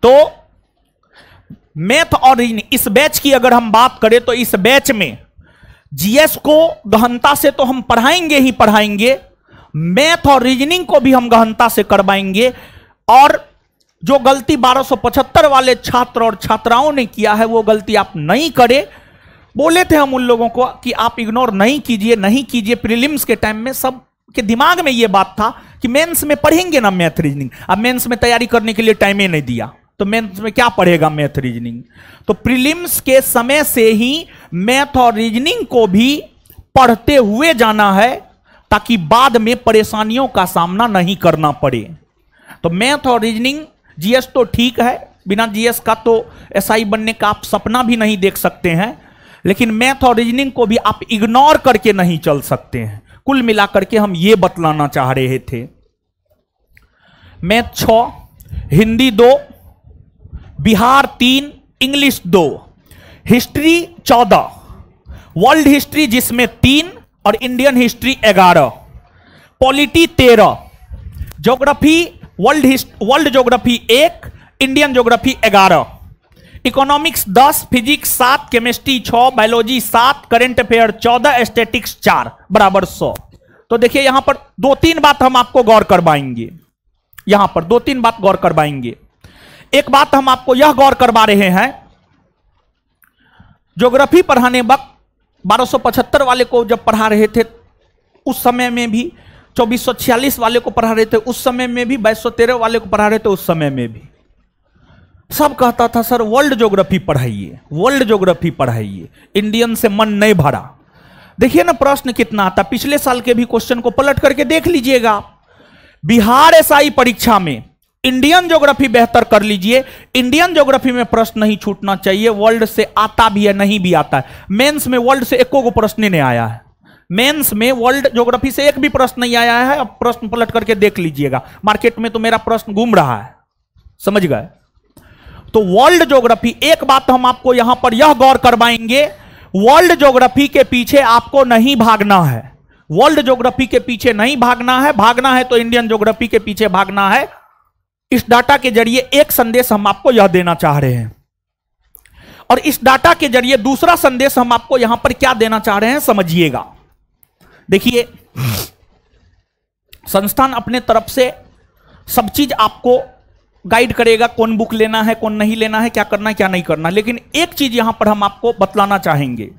तो मैथ और रीजनिंग इस बैच की अगर हम बात करें तो इस बैच में जीएस को गहनता से तो हम पढ़ाएँगे ही पढ़ाएँगे मैथ और रीजनिंग को भी हम गहनता से करवाएँगे, और जो गलती 1275 वाले छात्र और छात्राओं ने किया है, वो गलती आप नहीं करें। बोले थे हम उन लोगों को कि आप इग्नोर नहीं कीजिए नहीं कीजिए। प्रीलिम्स के टाइम में सब के दिमाग में ये बात था कि मेंस में पढ़ेंगे ना मैथ रीजनिंग अब मेंस में तैयारी करने के लिए टाइम ही नहीं दिया। तो मेंस में क्या पढ़ेगा मैथ रीजनिंग तो प्रीलिम्स के समय से ही मैथ और रीजनिंग को भी पढ़ते हुए जाना है, ताकि बाद में परेशानियों का सामना नहीं करना पड़े। तो मैथ और रीजनिंग जीएस तो ठीक है, बिना जीएस का तो एसआई बनने का आप सपना भी नहीं देख सकते हैं, लेकिन मैथ और रीजनिंग को भी आप इग्नोर करके नहीं चल सकते हैं। कुल मिलाकर के हम ये बतलाना चाह रहे थे। मैथ छ, हिंदी दो, बिहार तीन, इंग्लिश दो। हिस्ट्री चौदह, वर्ल्ड हिस्ट्री जिसमें तीन और इंडियन हिस्ट्री ग्यारह, पॉलिटी तेरह, ज्योग्राफी वर्ल्ड वर्ल्ड ज्योग्राफी एक इंडियन ज्योग्राफी ग्यारह। इकोनॉमिक्स दस फिजिक्स सात केमिस्ट्री छह बायोलॉजी सात करेंट अफेयर चौदह स्टेटिक्स चार, बराबर सौ। तो देखिए यहाँ पर दो तीन बात हम आपको गौर करवाएँगे। यहाँ पर दो तीन बात गौर करवाएँगे। एक बात हम आपको यह गौर करवा रहे हैं ज्योग्राफी पढ़ाने वक्त 1275 वाले को जब पढ़ा रहे थे, उस समय में भी 2446 वाले को पढ़ा रहे थे, उस समय में भी 2213 वाले को पढ़ा रहे थे, उस समय में भी। सब कहता था, सर, वर्ल्ड ज्योग्राफी पढ़ाइए, वर्ल्ड ज्योग्राफी पढ़ाइए। इंडियन से मन नहीं भरा। देखिए ना प्रश्न कितना आता, पिछले साल के भी क्वेश्चन को पलट करके देख लीजिएगा। बिहार एसआई परीक्षा में इंडियन ज्योग्राफी बेहतर कर लीजिए। इंडियन ज्योग्राफी में प्रश्न नहीं छूटना चाहिए, वर्ल्ड से आता भी है, नहीं भी आता है। मेंस में वर्ल्ड से एको को प्रश्न नहीं आया है। मेंस में वर्ल्ड ज्योग्राफी से एक भी प्रश्न नहीं आया है, अब प्रश्न पलट करके देख लीजिएगा। मार्केट में तो मेरा प्रश्न घूम रहा है। समझ गए? तो वर्ल्ड ज्योग्राफी, एक बात हम आपको यहाँ पर यह गौर करवाएँगे, वर्ल्ड ज्योग्राफी के पीछे आपको नहीं भागना है। वर्ल्ड ज्योग्राफी के पीछे नहीं भागना है भागना है तो इंडियन ज्योग्राफी के पीछे भागना है। इस डाटा के ज़रिए एक संदेश हम आपको यह देना चाह रहे हैं। और इस डाटा के ज़रिए दूसरा संदेश हम आपको यहाँ पर क्या देना चाह रहे हैं, समझिएगा। देखिए, संस्थान अपने तरफ़ से सब चीज़ आपको गाइड करेगा, कौन बुक लेना है, कौन नहीं लेना है, क्या करना है, क्या नहीं करना लेकिन एक चीज़ यहाँ पर हम आपको बतलाना चाहेंगे,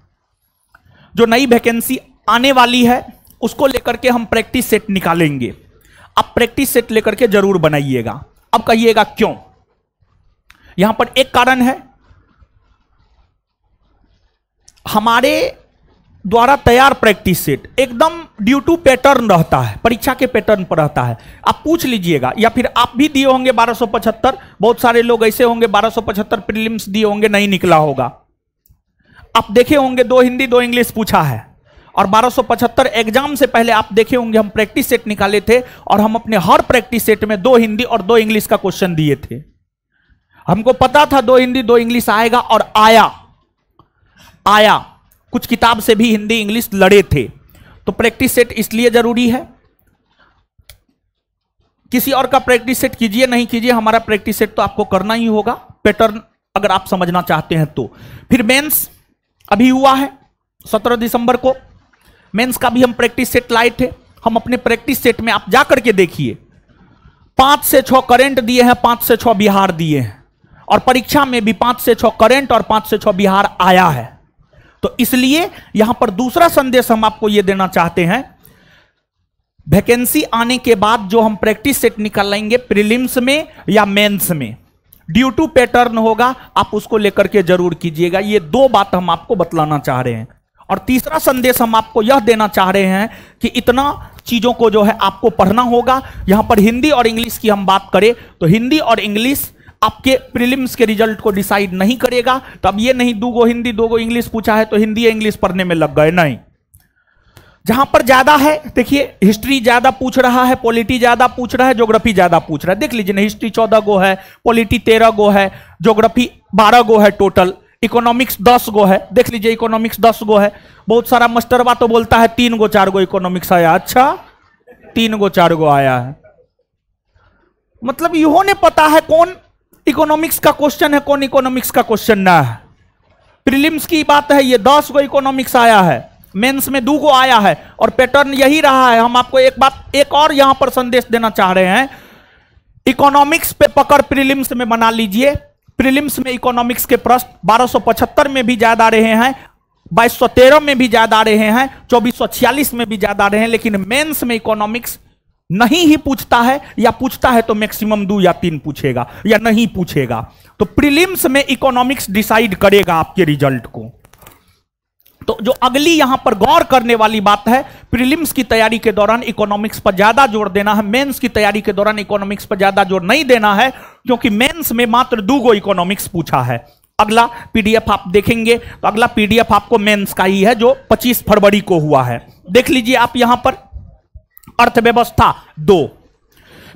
जो नई वैकेंसी आने वाली है, उसको लेकर के हम प्रैक्टिस सेट निकालेंगे। आप प्रैक्टिस सेट लेकर के ज़रूर बनाइएगा। अब कहिएगा क्यों? यहाँ पर एक कारण है, हमारे द्वारा तैयार प्रैक्टिस सेट। एकदम ड्यू टू पैटर्न रहता है, परीक्षा के पैटर्न पर रहता है। आप पूछ लीजिएगा, या फिर आप भी दिए होंगे 1275 बहुत सारे लोग ऐसे होंगे 1275 प्रीलिम्स दिए होंगे, नहीं निकला होगा। आप देखे होंगे, दो हिंदी, दो इंग्लिश पूछा है। और 1275 एग्ज़ाम से पहले आप देखे होंगे, हम प्रैक्टिस सेट निकाले थे, और हम अपने हर प्रैक्टिस सेट में दो हिंदी और दो इंग्लिश का क्वेश्चन दिए थे। हमको पता था दो हिंदी, दो इंग्लिश आएगा और आया। आया। कुछ किताब से भी हिंदी इंग्लिश लड़े थे। तो प्रैक्टिस सेट इसलिए ज़रूरी है। किसी और का प्रैक्टिस सेट कीजिए, नहीं कीजिए, हमारा प्रैक्टिस सेट तो आपको करना ही होगा। पैटर्न अगर आप समझना चाहते हैं तो। फिर मेंस अभी हुआ है सत्रह दिसंबर को। मेंस का भी हम प्रैक्टिस सेट लाए थे। हम अपने प्रैक्टिस सेट में आप जाकर के देखिए। पाँच से छह करेंट दिए हैं, पाँच से छह बिहार दिए हैं। और परीक्षा में भी पाँच से छह करेंट और पाँच से छह बिहार आया है। तो इसलिए यहाँ पर दूसरा संदेश हम आपको यह देना चाहते हैं। वैकेंसी आने के बाद जो हम प्रैक्टिस सेट निकालेंगे प्रीलिम्स में या मेंस में। ड्यू टू पैटर्न होगा, आप उसको लेकर के ज़रूर कीजिएगा। ये दो बात हम आपको बतलाना चाह रहे हैं। और तीसरा संदेश हम आपको यह देना चाह रहे हैं कि इतना चीज़ों को जो है आपको पढ़ना होगा। यहाँ पर हिंदी और इंग्लिश की हम बात करें तो हिंदी और इंग्लिश आपके प्रीलिम्स के रिज़ल्ट को डिसाइड नहीं करेगा तो अब ये नहीं, दो गो हिंदी, दो गो इंग्लिश पूछा है तो हिंदी इंग्लिश पढ़ने में लग गए नहीं। जहाँ पर ज़्यादा है, देखिए हिस्ट्री ज़्यादा पूछ रहा है पॉलिटी ज़्यादा पूछ रहा है ज्योग्राफी ज़्यादा पूछ रहा है। देख लीजिए ना हिस्ट्री चौदह गो है पॉलिटी तेरह गो है ज्योग्राफी बारह गो है टोटल इकोनॉमिक्स दस गो है। देख लीजिए इकोनॉमिक्स दस गो है। बहुत सारा मस्टरवा तो बोलता है, तीन गो, चार गो इकोनॉमिक्स आया। अच्छा तीन गो, चार गो आया है। मतलब इन्होंने पता है कौन इकोनॉमिक्स का क्वेश्चन है, कौन इकोनॉमिक्स का क्वेश्चन ना है? प्रीलिम्स की बात है, ये दस गो इकोनॉमिक्स आया है मेंस में दो गो आया है, और पैटर्न यही रहा है, हम आपको एक बात, एक और यहाँ पर संदेश देना चाह रहे हैं। इकोनॉमिक्स पे पकड़ प्रीलिम्स में बना लीजिए। प्रीलिम्स में इकोनॉमिक्स के प्रश्न 1275 में भी ज़्यादा रहे हैं 2213 में भी ज़्यादा रहे हैं 2446 में भी ज़्यादा रहे हैं, लेकिन मेंस में इकोनॉमिक्स नहीं ही पूछता है, या पूछता है तो मैक्सिमम दो या तीन पूछेगा, या नहीं पूछेगा। तो प्रीलिम्स में इकोनॉमिक्स डिसाइड करेगा आपके रिज़ल्ट को। तो जो अगली यहाँ पर गौर करने वाली बात है प्रीलिम्स की तैयारी के दौरान इकोनॉमिक्स पर ज़्यादा ज़ोर देना है मेंस की तैयारी के दौरान इकोनॉमिक्स पर ज़्यादा ज़ोर नहीं देना है, क्योंकि मेंस में मात्र दो गो इकोनॉमिक्स पूछा है। अगला पीडीएफ आप देखेंगे तो अगला पीडीएफ आपको मेंस का ही है, जो 25 फरवरी को हुआ है। देख लीजिए आप यहाँ पर अर्थव्यवस्था दो।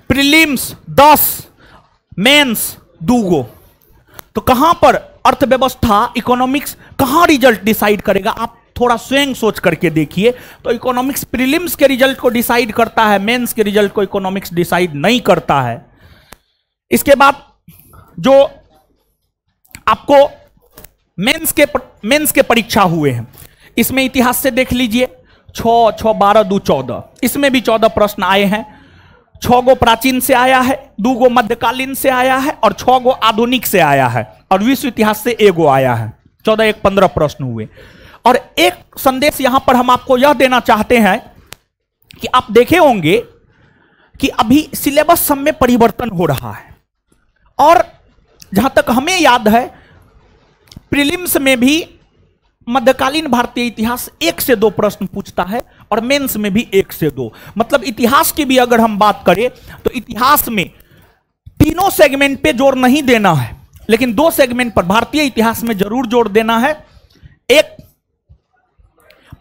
प्रीलिम्स दस, मेंस दूगो। तो कहाँ पर अर्थव्यवस्था इकोनॉमिक्स कहाँ रिज़ल्ट डिसाइड करेगा? आप थोड़ा स्वयं सोच करके देखिए। तो इकोनॉमिक्स प्रीलिम्स के रिज़ल्ट को डिसाइड करता है, मेंस के रिज़ल्ट को इकोनॉमिक्स डिसाइड नहीं करता है। इसके बाद जो आपको मेंस के मेंस के परीक्षा हुए हैं, इसमें इतिहास से देख लीजिए। छ छ बारह, दो, चौदह। इसमें भी चौदह प्रश्न आए हैं। छ गो प्राचीन से आया है, दो गो मध्यकालीन से आया है और छ गो आधुनिक से आया है और विश्व इतिहास से एगो आया है। चौदह एक पंद्रह प्रश्न हुए। और एक संदेश यहाँ पर हम आपको यह देना चाहते हैं कि आप देखे होंगे कि अभी सिलेबस सब में परिवर्तन हो रहा है। और जहाँ तक हमें याद है, प्रीलिम्स में भी मध्यकालीन भारतीय इतिहास एक से दो प्रश्न पूछता है और मेंस में भी एक से दो। मतलब इतिहास की भी अगर हम बात करें तो इतिहास में तीनों सेगमेंट पे ज़ोर नहीं देना है, लेकिन दो सेगमेंट पर भारतीय इतिहास में ज़रूर ज़ोर देना है। एक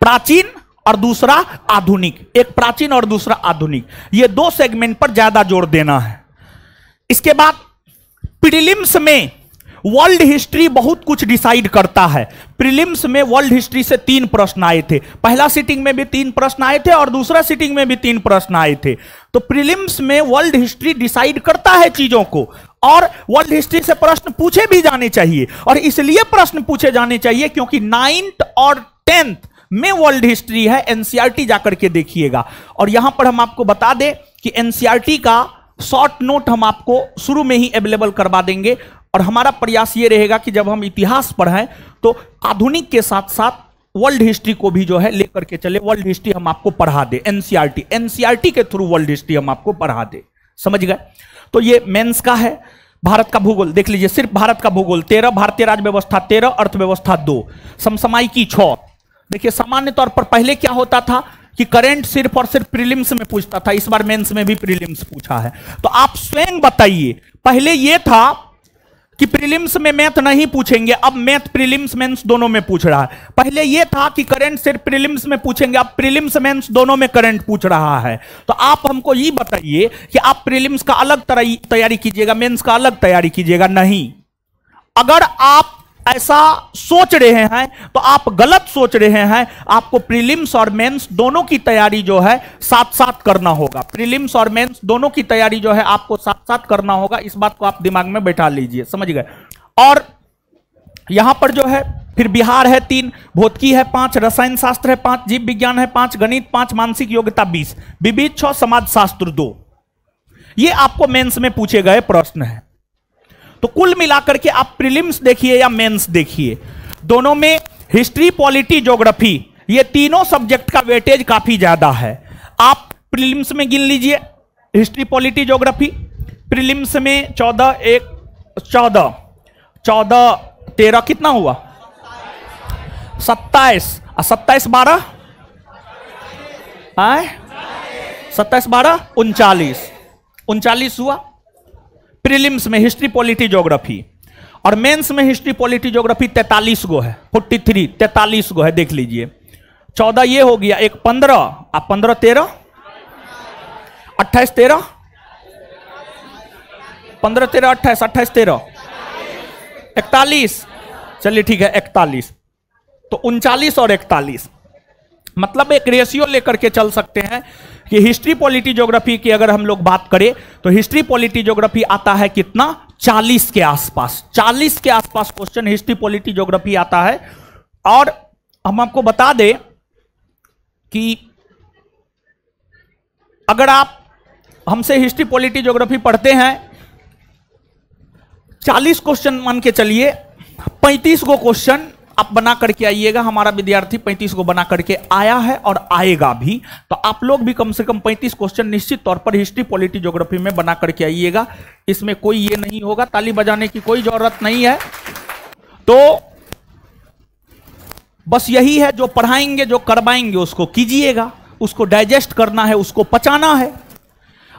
प्राचीन और दूसरा आधुनिक। एक प्राचीन और दूसरा आधुनिक। ये दो सेगमेंट पर ज़्यादा ज़ोर देना है। इसके बाद प्रीलिम्स में वर्ल्ड हिस्ट्री बहुत कुछ डिसाइड करता है। प्रीलिम्स में वर्ल्ड हिस्ट्री से तीन प्रश्न आए थे। पहला सीटिंग में भी तीन प्रश्न आए थे और दूसरा सिटिंग में भी तीन प्रश्न आए थे। तो प्रीलिम्स में वर्ल्ड हिस्ट्री डिसाइड करता है चीज़ों को और वर्ल्ड हिस्ट्री से प्रश्न पूछे भी जाने चाहिए। और इसलिए प्रश्न पूछे जाने चाहिए क्योंकि नाइन्थ और टेंथ में वर्ल्ड हिस्ट्री है एनसीआरटी जाकर के देखिएगा। और यहाँ पर हम आपको बता दें कि एनसीआरटी का शॉर्ट नोट हम आपको शुरू में ही अवेलेबल करवा देंगे। और हमारा प्रयास ये रहेगा कि जब हम इतिहास पढ़ाएँ तो आधुनिक के साथ साथ वर्ल्ड हिस्ट्री को भी जो है लेकर के चले। वर्ल्ड हिस्ट्री हम आपको पढ़ा दे एनसीआरटी एनसीआरटी के थ्रू वर्ल्ड हिस्ट्री हम आपको पढ़ा दे। समझ गए? तो ये मेंस का है, भारत का भूगोल। देख लीजिए, सिर्फ़ भारत का भूगोल। तेरह भारतीय राज व्यवस्था तेरह अर्थव्यवस्था, दो। समसमायिकी छ देखिए, सामान्य तौर पर पहले क्या होता था कि करंट सिर्फ़ और सिर्फ़ प्रीलिम्स में पूछता था। इस बार मेंस में भी प्रीलिम्स पूछा है। तो आप स्वयं बताइए, पहले यह था कि प्रीलिम्स में मैथ नहीं पूछेंगे। अब मैथ प्रीलिम्स मेंस दोनों में पूछ रहा है। पहले यह था कि करंट सिर्फ़ प्रीलिम्स में पूछेंगे, अब प्रीलिम्स मेंस दोनों में करंट पूछ रहा है। तो आप हमको ये बताइए कि आप प्रीलिम्स का अलग तैयारी कीजिएगा मेंस का अलग तैयारी कीजिएगा, नहीं। अगर आप ऐसा सोच रहे हैं तो आप गलत सोच रहे हैं। आपको प्रीलिम्स और मेंस दोनों की तैयारी जो है साथ साथ करना होगा। प्रीलिम्स और मेंस दोनों की तैयारी जो है आपको साथ साथ करना होगा। इस बात को आप दिमाग में बैठा लीजिए, समझ गए? और यहाँ पर जो है, फिर बिहार है तीन, भौतिकी है पाँच, रसायन शास्त्र है पाँच, जीव विज्ञान है पाँच, गणित पाँच, मानसिक योग्यता बीस विविध छ, समाज शास्त्र दो। ये आपको मेंस में पूछे गए प्रश्न है। तो कुल मिलाकर के आप प्रीलिम्स देखिए या मेंस देखिए, दोनों में हिस्ट्री, पॉलिटी, ज्योग्राफी, ये तीनों सब्जेक्ट का वेटेज काफ़ी ज़्यादा है। आप प्रीलिम्स में गिन लीजिए, हिस्ट्री, पॉलिटी, ज्योग्राफी, प्रीलिम्स में चौदह, एक, चौदह चौदह, तेरह कितना हुआ? सत्ताईस। सत्ताईस बारह? आए? सत्ताईस बारह? उनचालीस। उनचालीस हुआ? प्रीलिम्स में हिस्ट्री पॉलिटी ज्योग्राफी और मेंस में हिस्ट्री पॉलिटी ज्योग्राफी तैतालीस गो है. फोर्टी थ्री तैतालीस गो है, देख लीजिए. चौदह ये हो गया, एक पंद्रह. आप पंद्रह, तेरह? अट्ठाईस, तेरह? पंद्रह, तेरह, अट्ठाईस अट्ठाईस, तेरह. इकतालीस. चलिए ठीक है, इकतालीस. तो उनचालीस और इकतालीस. मतलब एक रेशियो लेकर के चल सकते हैं. कि हिस्ट्री पॉलिटी ज्योग्राफी की अगर हम लोग बात करें तो हिस्ट्री पॉलिटी ज्योग्राफी आता है कितना? 40 के आसपास। 40 के आसपास क्वेश्चन हिस्ट्री पॉलिटी ज्योग्राफी आता है। और हम आपको बता दें कि अगर आप हमसे हिस्ट्री पॉलिटी ज्योग्राफी पढ़ते हैं 40 क्वेश्चन मान के चलिए 35 गो क्वेश्चन आप बना करके आइएगा, हमारा विद्यार्थी 35 को बना करके आया है और आएगा भी। तो आप लोग भी कम से कम 35 क्वेश्चन निश्चित तौर पर हिस्ट्री पॉलिटी ज्योग्राफी में बना करके आइएगा। इसमें कोई ये नहीं होगा, ताली बजाने की कोई ज़रूरत नहीं है। तो बस यही है, जो पढ़ाएँगे, जो करवाएँगे, उसको कीजिएगा, उसको डाइजेस्ट करना है, उसको पचाना है।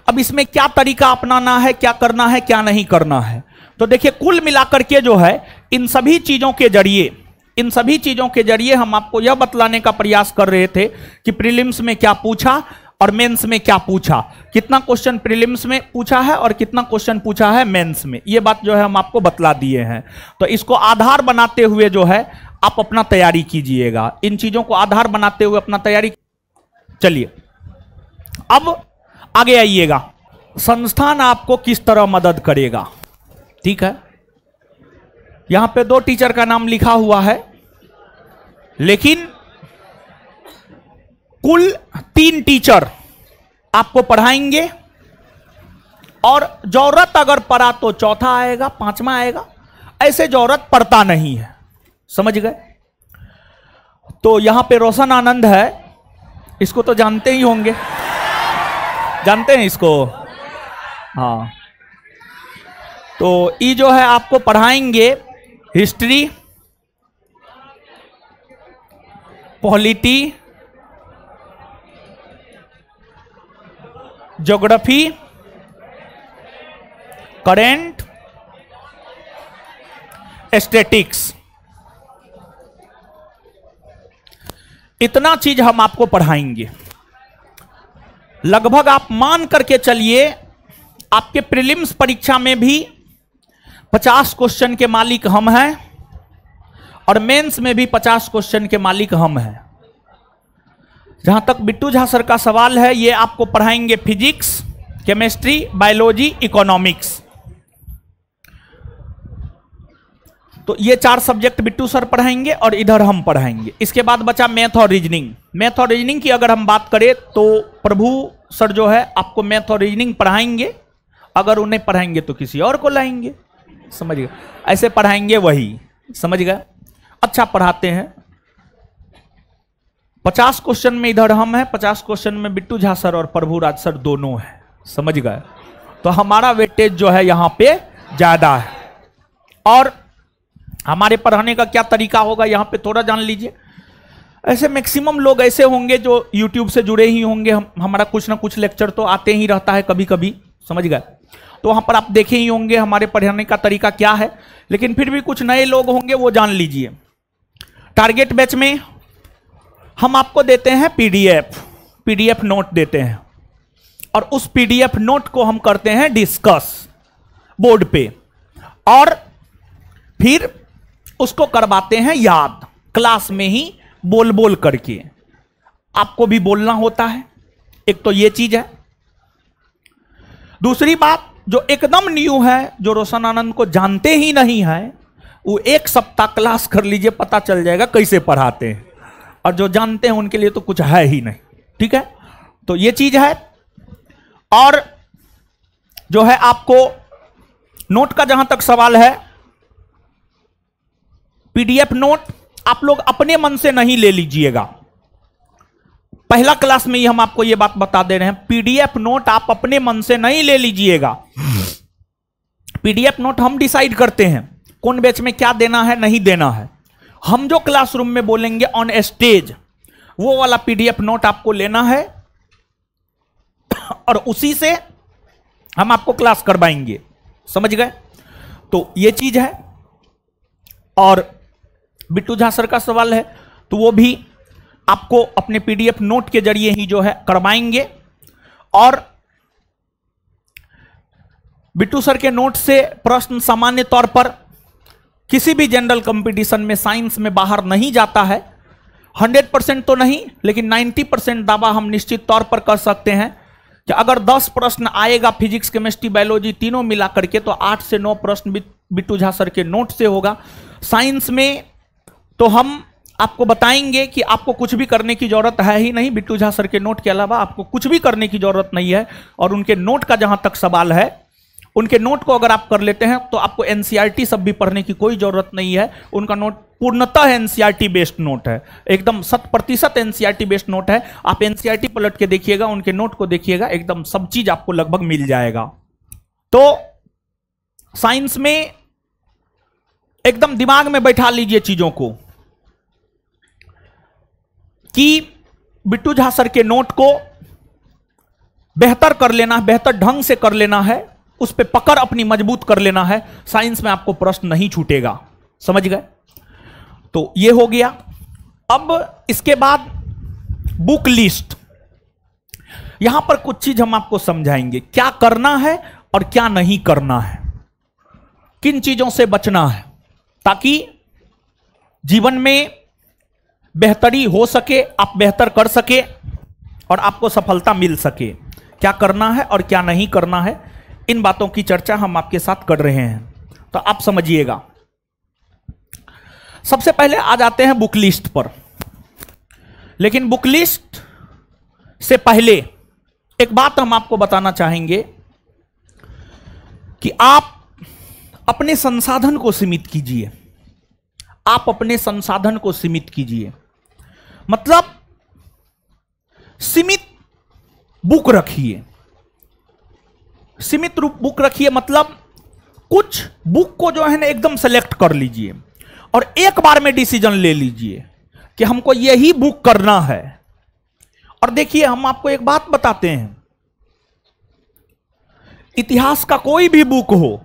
अब इसमें क्या तरीका अपनाना है, क्या करना है, क्या नहीं करना है? तो देखिए, कुल मिलाकर के जो है, इन सभी चीज़ों के ज़रिए इन सभी चीज़ों के ज़रिए हम आपको यह बतलाने का प्रयास कर रहे थे कि प्रीलिम्स में क्या पूछा और मेंस में क्या पूछा। कितना क्वेश्चन प्रीलिम्स में पूछा है और कितना क्वेश्चन पूछा है मेंस में। ये बात जो है हम आपको बतला दिए हैं। तो इसको आधार बनाते हुए जो है, आप अपना तैयारी कीजिएगा। इन चीज़ों को आधार बनाते हुए अपना तैयारी चलिए, अब आगे आइएगा। संस्थान आपको किस तरह मदद करेगा? ठीक है? यहाँ पे दो टीचर का नाम लिखा हुआ है। लेकिन कुल तीन टीचर आपको पढ़ाएँगे। और ज़रूरत अगर पड़ा तो चौथा आएगा, पांचवा आएगा। ऐसे ज़रूरत पड़ता नहीं है। समझ गए? तो यहाँ पे रोशन आनंद है। इसको तो जानते ही होंगे। जानते हैं इसको? हाँ। तो ये जो है, आपको पढ़ाएँगे history polity, geography, current, aesthetics. इतना चीज़ हम आपको पढ़ाएँगे। लगभग आप मान करके चलिए, आपके प्रीलिम्स परीक्षा में भी 50 क्वेश्चन के मालिक हम हैं। और मेंस में भी 50 क्वेश्चन के मालिक हम हैं। जहाँ तक बिट्टू झा सर का सवाल है, ये आपको पढ़ाएँगे फिजिक्स केमिस्ट्री बायोलॉजी इकोनॉमिक्स तो ये चार सब्जेक्ट बिट्टू सर पढ़ाएँगे और इधर हम पढ़ाएँगे। इसके बाद बचा मैथ और रीजनिंग मैथ और रीजनिंग की अगर हम बात करें तो प्रभु सर जो है, आपको मैथ और रीजनिंग पढ़ाएँगे। अगर उन्हें पढ़ाएँगे तो किसी और को लाएँगे। समझ गए? ऐसे पढ़ाएँगे वही। समझ गए? अच्छा पढ़ाते हैं। पचास क्वेश्चन में इधर हम हैं, पचास क्वेश्चन में बिट्टू झा सर और प्रभु राज सर दोनों हैं। समझ गए? तो हमारा वेटेज जो है यहाँ पे ज़्यादा है। और हमारे पढ़ाने का क्या तरीका होगा, यहाँ पे थोड़ा जान लीजिए। ऐसे मैक्सिमम लोग ऐसे होंगे जो यूट्यूब से जुड़े ही होंगे। हम, हमारा कुछ ना कुछ लेक्चर तो आते ही रहता है कभी कभी समझ गए? तो वहाँ पर आप देखे ही होंगे हमारे पढ़ाने का तरीका क्या है। लेकिन फिर भी कुछ नए लोग होंगे, वो जान लीजिए। टारगेट बैच में हम आपको देते हैं पीडीएफ पीडीएफ नोट देते हैं। और उस पीडीएफ नोट को हम करते हैं डिस्कस बोर्ड पे। और फिर उसको करवाते हैं याद क्लास में ही बोल बोल करके। आपको भी बोलना होता है, एक तो ये चीज़ है। दूसरी बात जो एकदम न्यू है, जो रोशन आनंद को जानते ही नहीं है वो एक सप्ताह क्लास कर लीजिए, पता चल जाएगा कैसे पढ़ाते हैं। और जो जानते हैं उनके लिए तो कुछ है ही नहीं, ठीक है? तो ये चीज़ है। और जो है आपको नोट का जहाँ तक सवाल है पीडीएफ नोट आप लोग अपने मन से नहीं ले लीजिएगा। पहला क्लास में ही हम आपको यह बात बता दे रहे हैं पीडीएफ नोट आप अपने मन से नहीं ले लीजिएगा। पीडीएफ नोट हम डिसाइड करते हैं। कौन बैच में क्या देना है, नहीं देना है। हम जो क्लासरूम में बोलेंगे ऑन स्टेज वो वाला पीडीएफ नोट आपको लेना है, और उसी से हम आपको क्लास करवाएँगे। समझ गए? तो ये चीज़ है, और बिट्टू झा सर का सवाल है तो वो भी आपको अपने पीडीएफ नोट के ज़रिए ही जो है करवाएँगे, और बिट्टू सर के नोट से प्रश्न सामान्य तौर पर किसी भी जनरल कंपटीशन में साइंस में बाहर नहीं जाता है। 100 परसेंट तो नहीं, लेकिन 90 परसेंट दावा हम निश्चित तौर पर कर सकते हैं। कि अगर 10 प्रश्न आएगा फिजिक्स केमिस्ट्री बायोलॉजी तीनों मिला करके तो 8 से 9 प्रश्न बिट्टू झा सर के नोट से होगा। साइंस में तो हम आपको बताएँगे कि आपको कुछ भी करने की ज़रूरत है ही नहीं। बिट्टू झा सर के नोट के अलावा आपको कुछ भी करने की ज़रूरत नहीं है। और उनके नोट का जहाँ तक सवाल है उनके नोट को अगर आप कर लेते हैं तो आपको एनसीईआरटी सब भी पढ़ने की कोई ज़रूरत नहीं है। उनका नोट पूर्णतः एनसीईआरटी बेस्ड नोट है। एकदम शत प्रतिशत एनसीईआरटी बेस्ड नोट है। आप एनसीईआरटी पलट के देखिएगा, उनके नोट को देखिएगा, एकदम सब चीज़ आपको लगभग मिल जाएगा। तो साइंस में एकदम दिमाग में बैठा लीजिए चीज़ों को कि बिट्टू झा सर के नोट को बेहतर कर लेना, बेहतर ढंग से कर लेना है। उस पर पकड़ अपनी मज़बूत कर लेना है। साइंस में आपको प्रश्न नहीं छूटेगा। समझ गए? तो ये हो गया। अब इसके बाद बुक लिस्ट। यहाँ पर कुछ चीज़ हम आपको समझाएँगे। क्या करना है और क्या नहीं करना है। किन चीज़ों से बचना है ताकि जीवन में बेहतरी हो सके, आप बेहतर कर सके और आपको सफलता मिल सके। क्या करना है और क्या नहीं करना है? इन बातों की चर्चा हम आपके साथ कर रहे हैं। तो आप समझिएगा। सबसे पहले आ जाते हैं बुक लिस्ट पर। लेकिन बुक लिस्ट से पहले एक बात हम आपको बताना चाहेंगे कि आप अपने संसाधन को सीमित कीजिए। आप अपने संसाधन को सीमित कीजिए। मतलब सीमित बुक रखिए। सीमित रूप बुक रखिए मतलब कुछ बुक को जो है ना एकदम सेलेक्ट कर लीजिए और एक बार में डिसीज़न ले लीजिए कि हमको यही बुक करना है। और देखिए, हम आपको एक बात बताते हैं। इतिहास का कोई भी बुक हो,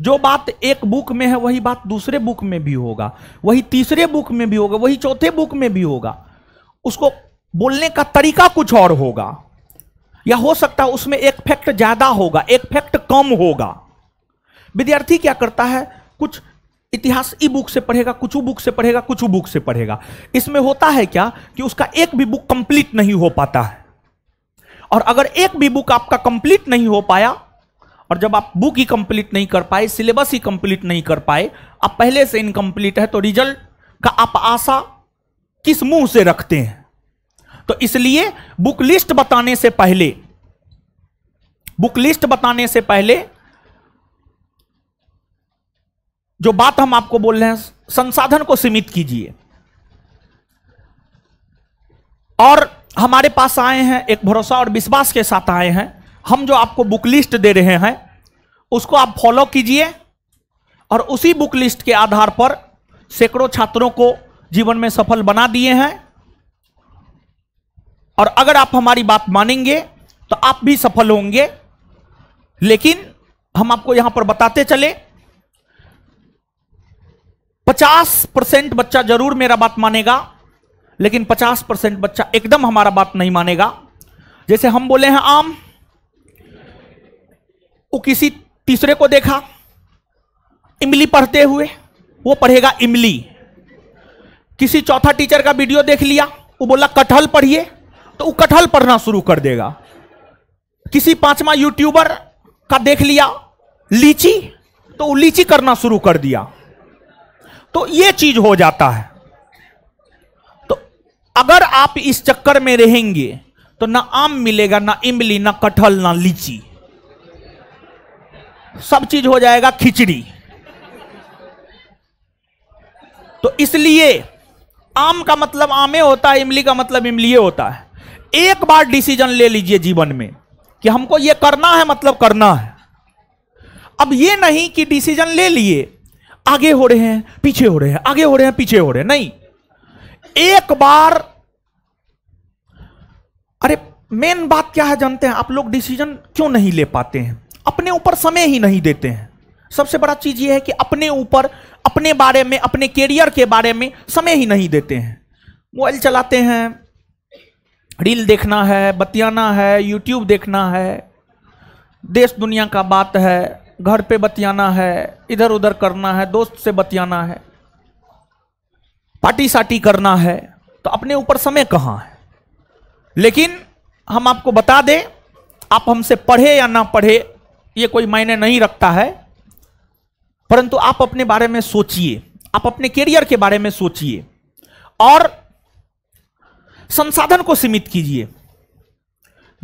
जो बात एक बुक में है, वही बात दूसरे बुक में भी होगा, वही तीसरे बुक में भी होगा, वही चौथे बुक में भी होगा। उसको बोलने का तरीका कुछ और होगा। या हो सकता है उसमें एक फैक्ट ज़्यादा होगा, एक फैक्ट कम होगा। विद्यार्थी क्या करता है? कुछ इतिहास ई बुक से पढ़ेगा, कुछ बुक से पढ़ेगा, कुछ बुक से पढ़ेगा। इसमें होता है क्या कि उसका एक भी बुक कंप्लीट नहीं हो पाता है। और अगर एक भी बुक आपका कंप्लीट नहीं हो पाया, और जब आप बुक ही कंप्लीट नहीं कर पाए, सिलेबस ही कंप्लीट नहीं कर पाए, आप पहले से इनकम्प्लीट है तो रिज़ल्ट का आप आशा किस मुँह से रखते हैं? तो इसलिए बुक लिस्ट बताने से पहले, बुक लिस्ट बताने से पहले जो बात हम आपको बोल रहे हैं, संसाधन को सीमित कीजिए। और हमारे पास आए हैं, एक भरोसा और विश्वास के साथ आए हैं। हम जो आपको बुक लिस्ट दे रहे हैं, उसको आप फॉलो कीजिए और उसी बुक लिस्ट के आधार पर सैकड़ों छात्रों को जीवन में सफल बना दिए हैं। और अगर आप हमारी बात मानेंगे तो आप भी सफल होंगे। लेकिन हम आपको यहाँ पर बताते चले, पचास परसेंट बच्चा ज़रूर मेरा बात मानेगा, लेकिन पचास परसेंट बच्चा एकदम हमारा बात नहीं मानेगा। जैसे हम बोले हैं, आम, वो किसी तीसरे को देखा, इमली पढ़ते हुए, वो पढ़ेगा इमली। किसी चौथा टीचर का वीडियो देख लिया, वो बोला, कटहल पढ़िए। तो वो कटहल पढ़ना शुरू कर देगा। किसी पांचवा यूट्यूबर का देख लिया, लीची तो वो लीची करना शुरू कर दिया। तो ये चीज़ हो जाता है। तो अगर आप इस चक्कर में रहेंगे तो ना आम मिलेगा, ना इमली, ना कटहल, ना लीची। सब चीज़ हो जाएगा खिचड़ी। तो इसलिए आम का मतलब आमे होता है, इमली का मतलब इमली होता है। एक बार डिसीज़न ले लीजिए जीवन में कि हमको ये करना है मतलब करना है। अब ये नहीं कि डिसीज़न ले लिए, आगे हो रहे हैं, पीछे हो रहे हैं, आगे हो रहे हैं, पीछे हो रहे हैं, नहीं। एक बार, अरे मेन बात क्या है जानते हैं? आप लोग डिसीज़न क्यों नहीं ले पाते हैं? अपने ऊपर समय ही नहीं देते हैं। सबसे बड़ा चीज़ यह है कि अपने ऊपर, अपने बारे में, अपने कैरियर के बारे में समय ही नहीं देते हैं। मोबाइल चलाते हैं रील देखना है, बतियाना है यूट्यूब देखना है, देश दुनिया का बात है, घर पे बतियाना है इधर उधर करना है, दोस्त से बतियाना है पार्टी साटी करना है तो अपने ऊपर समय कहाँ है? लेकिन हम आपको बता दें, आप हमसे पढ़े या ना पढ़े, ये कोई मायने नहीं रखता है। परंतु आप अपने बारे में सोचिए, आप अपने कैरियर के बारे में सोचिए। और संसाधन को सीमित कीजिए।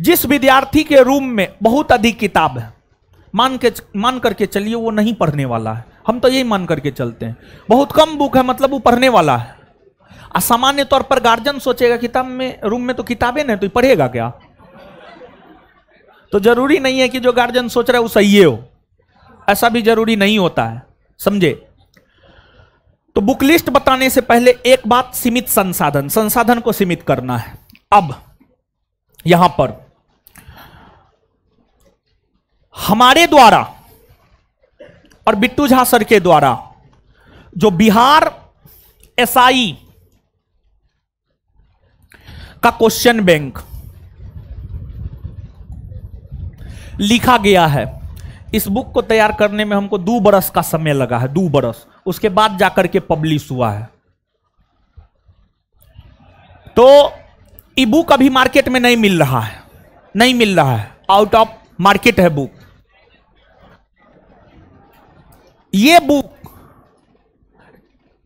जिस विद्यार्थी के रूम में बहुत अधिक किताब है, मान के मान करके चलिए, वो नहीं पढ़ने वाला है। हम तो यही मान करके चलते हैं। बहुत कम बुक है मतलब वो पढ़ने वाला है। और सामान्य तौर पर गार्जियन सोचेगा किताब में रूम में तो किताबें नहीं तो पढ़ेगा क्या? तो ज़रूरी नहीं है कि जो गार्जियन सोच रहा है वो सही हो। ऐसा भी ज़रूरी नहीं होता है, समझे? तो बुक लिस्ट बताने से पहले एक बात सीमित संसाधन संसाधन को सीमित करना है। अब, यहाँ पर। हमारे द्वारा और बिट्टू झा सर के द्वारा जो बिहार एसआई का क्वेश्चन बैंक लिखा गया है, इस बुक को तैयार करने में हमको दो बरस का समय लगा है, दो बरस। उसके बाद जाकर के पब्लिश हुआ है। तो ई बुक अभी मार्केट में नहीं मिल रहा है। नहीं मिल रहा है। आउट ऑफ़ मार्केट है बुक ये बुक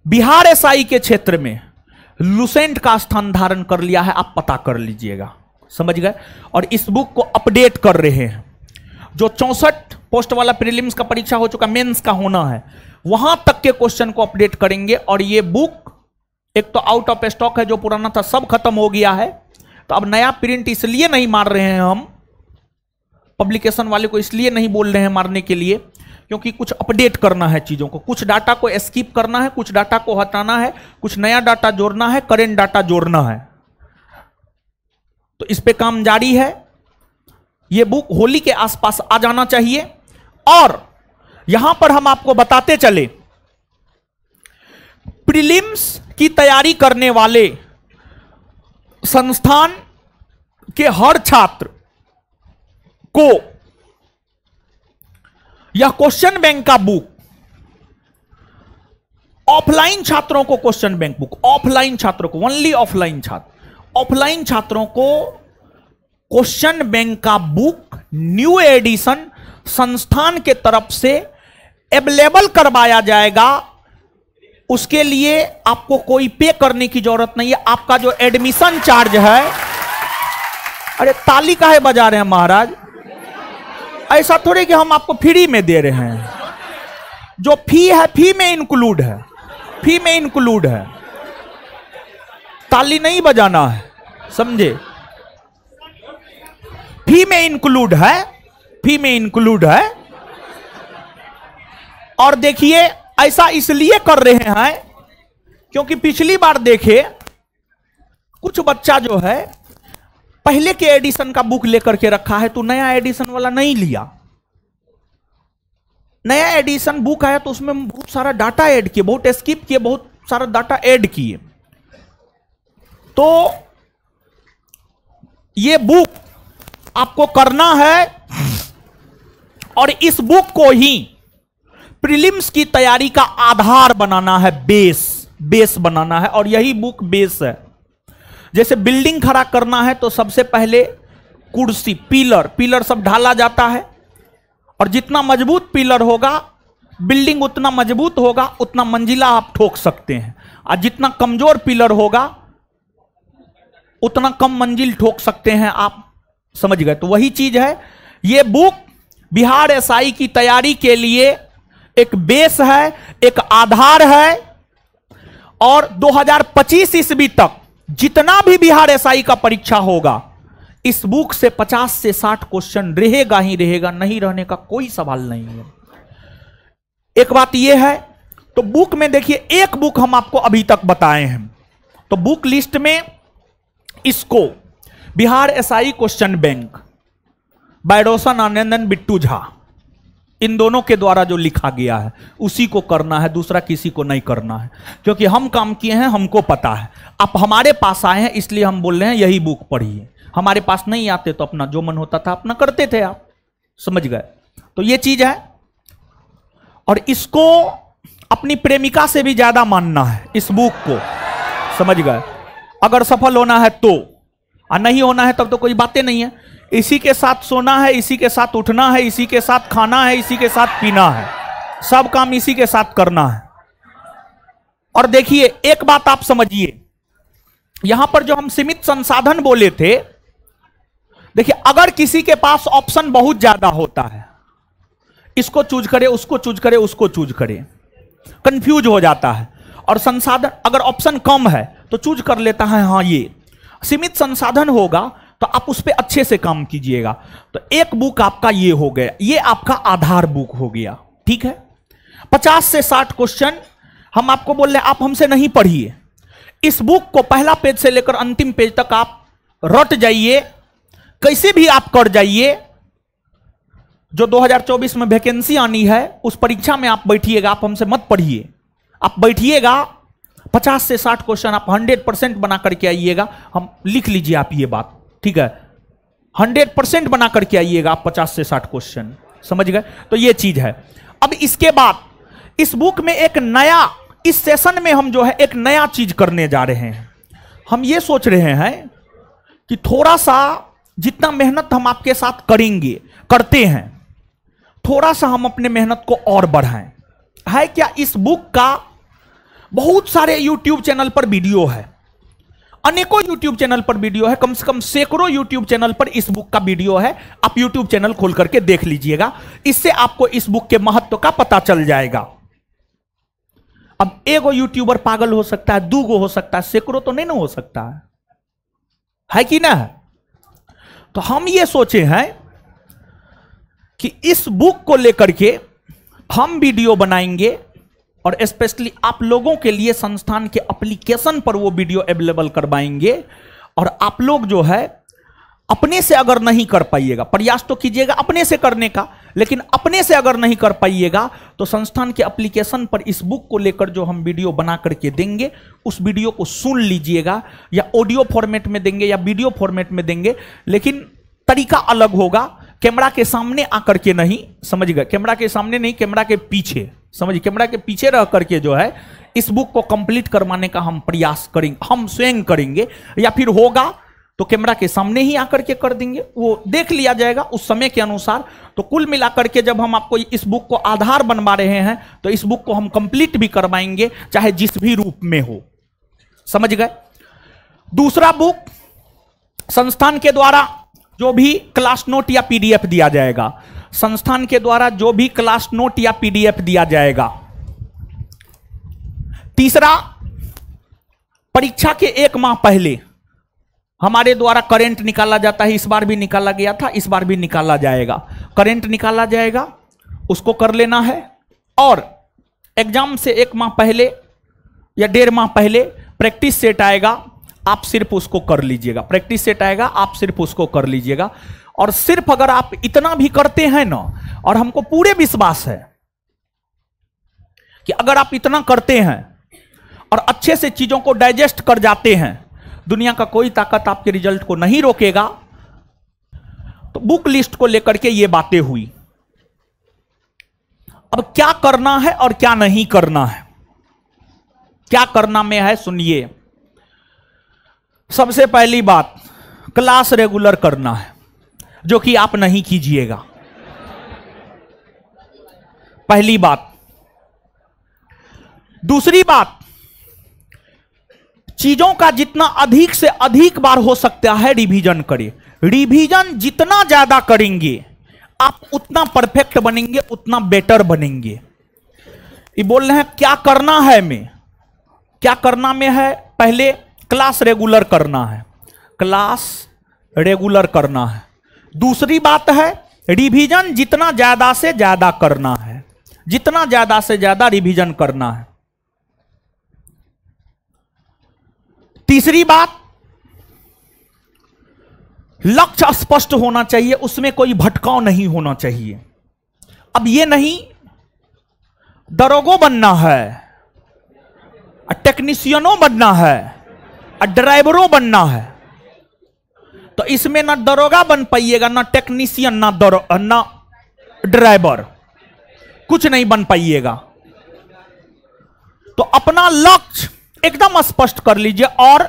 बिहार एसआई के क्षेत्र में लुसेंट का स्थान धारण कर लिया है। आप पता कर लीजिएगा। समझ गए? और इस बुक को अपडेट कर रहे हैं। जो चौसठ पोस्ट वाला प्रीलिम्स का परीक्षा हो चुका मेंस का होना है। वहाँ तक के क्वेश्चन को अपडेट करेंगे और ये बुक एक तो आउट ऑफ़ स्टॉक है, जो पुराना था, सब खत्म हो गया है। तो अब नया प्रिंट इसलिए नहीं मार रहे हैं हम पब्लिकेशन वाले को इसलिए नहीं बोल रहे हैं मारने के लिए, क्योंकि कुछ अपडेट करना है चीज़ों को। कुछ डाटा को स्किप करना है, कुछ डाटा को हटाना है, कुछ नया डाटा जोड़ना है करेंट डाटा जोड़ना है। तो इस पे काम जारी है। ये बुक होली के आसपास आ जाना चाहिए और यहाँ पर हम आपको बताते चले। प्रीलिम्स की तैयारी करने वाले संस्थान के हर छात्र को यह क्वेश्चन बैंक का बुक ऑफलाइन छात्रों को क्वेश्चन बैंक बुक ऑफलाइन छात्रों को ओनली ऑफलाइन छात्र ऑफलाइन छात्रों को क्वेश्चन बैंक का बुक न्यू एडिशन संस्थान के तरफ़ से अवेलेबल करवाया जाएगा, उसके लिए आपको कोई पे करने की ज़रूरत नहीं है। आपका जो एडमिशन चार्ज है, अरे ताली का है बजा रहे हैं महाराज? ऐसा थोड़ी कि हम आपको फ्री में दे रहे हैं। जो फ़ी है फ़ी में इंक्लूड है। फ़ी में इंक्लूड है। ताली नहीं बजाना है, समझे? फ़ी में इंक्लूड है फ़ी में इंक्लूड है। और देखिए, ऐसा इसलिए कर रहे हैं क्योंकि पिछली बार देखे कुछ बच्चा जो है, पहले के एडिशन का बुक लेकर के रखा है तो नया एडिशन वाला नहीं लिया। नया एडिशन बुक आया तो उसमें बहुत सारा डाटा ऐड किए, बहुत स्किप किए, बहुत सारा डाटा ऐड किए। तो ये बुक आपको करना है, और इस बुक को ही प्रीलिम्स की तैयारी का आधार बनाना है बेस बेस बनाना है, और यही बुक बेस है। जैसे बिल्डिंग खड़ा करना है तो सबसे पहले कुर्सी, पिलर पिलर सब ढाला जाता है, और जितना मज़बूत पिलर होगा, बिल्डिंग उतना मज़बूत होगा, उतना मंजिला आप ठोक सकते हैं। और जितना कमज़ोर पिलर होगा, उतना कम मंजिल ठोक सकते हैं आप। समझ गए? तो वही चीज़ है। ये बुक बिहार एसआई की तैयारी के लिए एक बेस है, एक आधार है, और 2025 ईस्वी तक जितना भी बिहार एसआई का परीक्षा होगा, इस बुक से 50 से 60 क्वेश्चन रहेगा ही रहेगा, नहीं रहने का कोई सवाल नहीं है। एक बात यह है तो बुक में देखिए, एक बुक हम आपको अभी तक बताए हैं। तो बुक लिस्ट में इसको बिहार एसआई क्वेश्चन बैंक बायरोसन आनंदन बिट्टू झा। इन दोनों के द्वारा जो लिखा गया है, उसी को करना है, दूसरा किसी को नहीं करना है। क्योंकि हम काम किए हैं, हमको पता है। आप हमारे पास आए हैं, इसलिए हम बोल रहे हैं, यही बुक पढ़िए। हमारे पास नहीं आते तो अपना जो मन होता था, अपना करते थे आप। समझ गए? तो ये चीज़ है। और इसको अपनी प्रेमिका से भी ज़्यादा मानना है, इस बुक को। समझ गए? अगर सफल होना है तो और नहीं होना है तब तो कोई बातें नहीं है। इसी के साथ सोना है, इसी के साथ उठना है, इसी के साथ खाना है, इसी के साथ पीना है। सब काम इसी के साथ करना है। और देखिए, एक बात आप समझिए। यहाँ पर जो हम सीमित संसाधन बोले थे, देखिए, अगर किसी के पास ऑप्शन बहुत ज़्यादा होता है, इसको चूज़ करे, उसको चूज़ करे, उसको चूज़ करे, कंफ्यूज हो जाता है। और संसाधन, अगर ऑप्शन कम है तो चूज़ कर लेता है हाँ ये। सीमित संसाधन होगा तो आप उस पर अच्छे से काम कीजिएगा। तो एक बुक आपका ये हो गया, ये आपका आधार बुक हो गया, ठीक है? पचास से साठ क्वेश्चन हम आपको बोल रहे आप हमसे नहीं पढ़िए। इस बुक को पहला पेज से लेकर अंतिम पेज तक आप रट जाइए, कैसे भी आप कर जाइए। जो 2024 में वैकेंसी आनी है, उस परीक्षा में आप बैठिएगा, आप हमसे मत पढ़िए। आप बैठिएगा 50 से 60 क्वेश्चन आप 100 परसेंट बना करके आइएगा, हम लिख लीजिए आप ये बात। ठीक है? 100 परसेंट बना करके आइएगा आप 50 से 60 क्वेश्चन। समझ गए? तो ये चीज़ है। अब इसके बाद, इस बुक में एक नया, इस सेशन में हम जो है एक नया चीज़ करने जा रहे हैं। हम ये सोच रहे हैं कि थोड़ा सा जितना मेहनत हम आपके साथ करेंगे, करते हैं थोड़ा सा हम अपने मेहनत को और बढ़ाएँ। है क्या? इस बुक का बहुत सारे यूट्यूब चैनल पर वीडियो है। अनेकों यूट्यूब चैनल पर वीडियो है, कम से कम सैकड़ों यूट्यूब चैनल पर इस बुक का वीडियो है। आप यूट्यूब चैनल खोल करके देख लीजिएगा। इससे आपको इस बुक के महत्व का पता चल जाएगा। अब एगो यूट्यूबर पागल हो सकता है, दूगो हो सकता है, सैकड़ों तो नहीं ना हो सकता है। है कि ना? तो हम ये सोचे हैं कि इस बुक को लेकर के हम वीडियो बनाएँगे और स्पेशली आप लोगों के लिए संस्थान के एप्लीकेशन पर वो वीडियो अवेलेबल करवाएँगे। और आप लोग जो है, अपने से अगर नहीं कर पाइएगा, प्रयास तो कीजिएगा अपने से करने का, लेकिन अपने से अगर नहीं कर पाइएगा तो संस्थान के एप्लीकेशन पर इस बुक को लेकर जो हम वीडियो बना करके देंगे, उस वीडियो को सुन लीजिएगा, या ऑडियो फॉर्मेट में देंगे, या वीडियो फॉर्मेट में देंगे, लेकिन तरीका अलग होगा। कैमरा के सामने आकर के नहीं, समझ गए? कैमरा के सामने नहीं, कैमरा के पीछे, समझ कैमरा के पीछे रह करके जो है, इस बुक को कंप्लीट करवाने का हम प्रयास करेंगे, हम स्वयं करेंगे, या फिर होगा तो कैमरा के सामने ही आकर के कर देंगे, वो देख लिया जाएगा उस समय के अनुसार। तो कुल मिलाकर के जब हम आपको इस बुक को आधार बनवा रहे हैं तो इस बुक को हम कंप्लीट भी करवाएँगे, चाहे जिस भी रूप में हो। समझ गए? दूसरा बुक संस्थान के द्वारा जो भी क्लास नोट या पीडीएफ दिया जाएगा। संस्थान के द्वारा जो भी क्लास नोट या पीडीएफ दिया जाएगा। तीसरा, परीक्षा के एक माह पहले हमारे द्वारा करंट निकाला जाता है, इस बार भी निकाला गया था, इस बार भी निकाला जाएगा। करंट निकाला जाएगा, उसको कर लेना है और एग्ज़ाम से एक माह पहले या डेढ़ माह पहले प्रैक्टिस सेट आएगा। आप सिर्फ़ उसको कर लीजिएगा। प्रैक्टिस सेट आएगा, आप सिर्फ़ उसको कर लीजिएगा। और सिर्फ़ अगर आप इतना भी करते हैं ना, और हमको पूरे विश्वास है कि अगर आप इतना करते हैं और अच्छे से चीज़ों को डाइजेस्ट कर जाते हैं, दुनिया का कोई ताकत आपके रिज़ल्ट को नहीं रोकेगा तो बुक लिस्ट को लेकर के ये बातें हुई। अब क्या करना है और क्या नहीं करना है? क्या करना में है सुनिए। सबसे पहली बात क्लास रेगुलर करना है, जो कि आप नहीं कीजिएगा। पहली बात। दूसरी बात, चीज़ों का जितना अधिक से अधिक बार हो सकता है रिवीजन करें रिवीजन जितना ज़्यादा करेंगे, आप उतना परफेक्ट बनेंगे, उतना बेटर बनेंगे। ये बोल रहे हैं, क्या करना है में? क्या करना में है? पहले क्लास रेगुलर करना है। क्लास रेगुलर करना है। दूसरी बात है, रिवीजन जितना ज़्यादा से ज़्यादा करना है। जितना ज़्यादा से ज़्यादा रिवीजन करना है। तीसरी बात, लक्ष्य स्पष्ट होना चाहिए, उसमें कोई भटकाव नहीं होना चाहिए। अब ये नहीं, दरोगो बनना है, टेक्नीशियनों बनना है। ड्राइवरों बनना है। तो इसमें ना दरोगा बन पाइएगा, ना टेक्नीशियन ना दरो, ना ड्राइवर कुछ नहीं बन पाइएगा। तो अपना लक्ष्य एकदम स्पष्ट कर लीजिए। और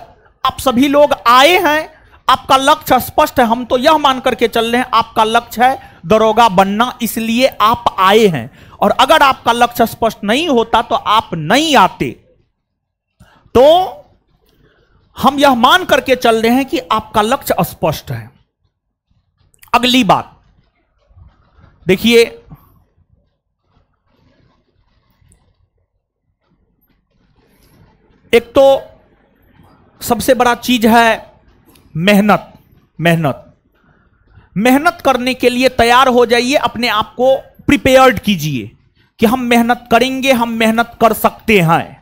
आप सभी लोग आए हैं, आपका लक्ष्य स्पष्ट है। हम तो यह मान करके चल रहे हैं, आपका लक्ष्य है दरोगा बनना, इसलिए आप आए हैं। और अगर आपका लक्ष्य स्पष्ट नहीं होता तो आप नहीं आते। तो हम यह मान करके चल रहे हैं कि आपका लक्ष्य स्पष्ट है। अगली बात। देखिए, एक तो सबसे बड़ा चीज़ है मेहनत मेहनत। मेहनत करने के लिए तैयार हो जाइए, अपने आप को प्रिपेयर्ड कीजिए कि हम मेहनत करेंगे, हम मेहनत कर सकते हैं।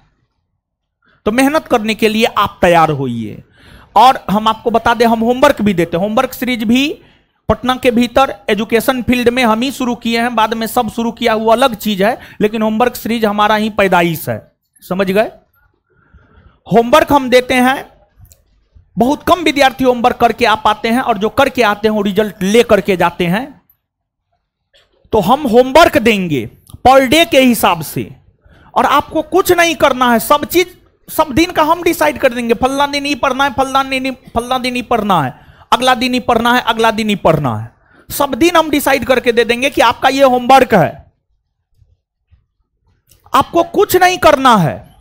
तो मेहनत करने के लिए आप तैयार होइए। और हम आपको बता दें, हम होमवर्क भी देते हैं। होमवर्क सीरीज़ भी पटना के भीतर एजुकेशन फ़ील्ड में हम ही शुरू किए हैं। बाद में सब शुरू किया हुआ अलग चीज़ है, लेकिन होमवर्क सीरीज़ हमारा ही पैदाइश है। समझ गए? होमवर्क हम देते हैं। बहुत कम विद्यार्थी होमवर्क करके आ पाते हैं और जो करके आते हैं वो रिज़ल्ट ले करके जाते हैं। तो हम होमवर्क देंगे पर डे के हिसाब से। और आपको कुछ नहीं करना है, सब चीज़ सब दिन का हम डिसाइड कर देंगे फलना दिन ही पढ़ना है फलना दिन फलना दिन ही पढ़ना है, अगला दिन ही पढ़ना है, अगला दिन ही पढ़ना है। सब दिन हम डिसाइड करके दे देंगे कि आपका ये होमवर्क है। आपको कुछ नहीं करना है।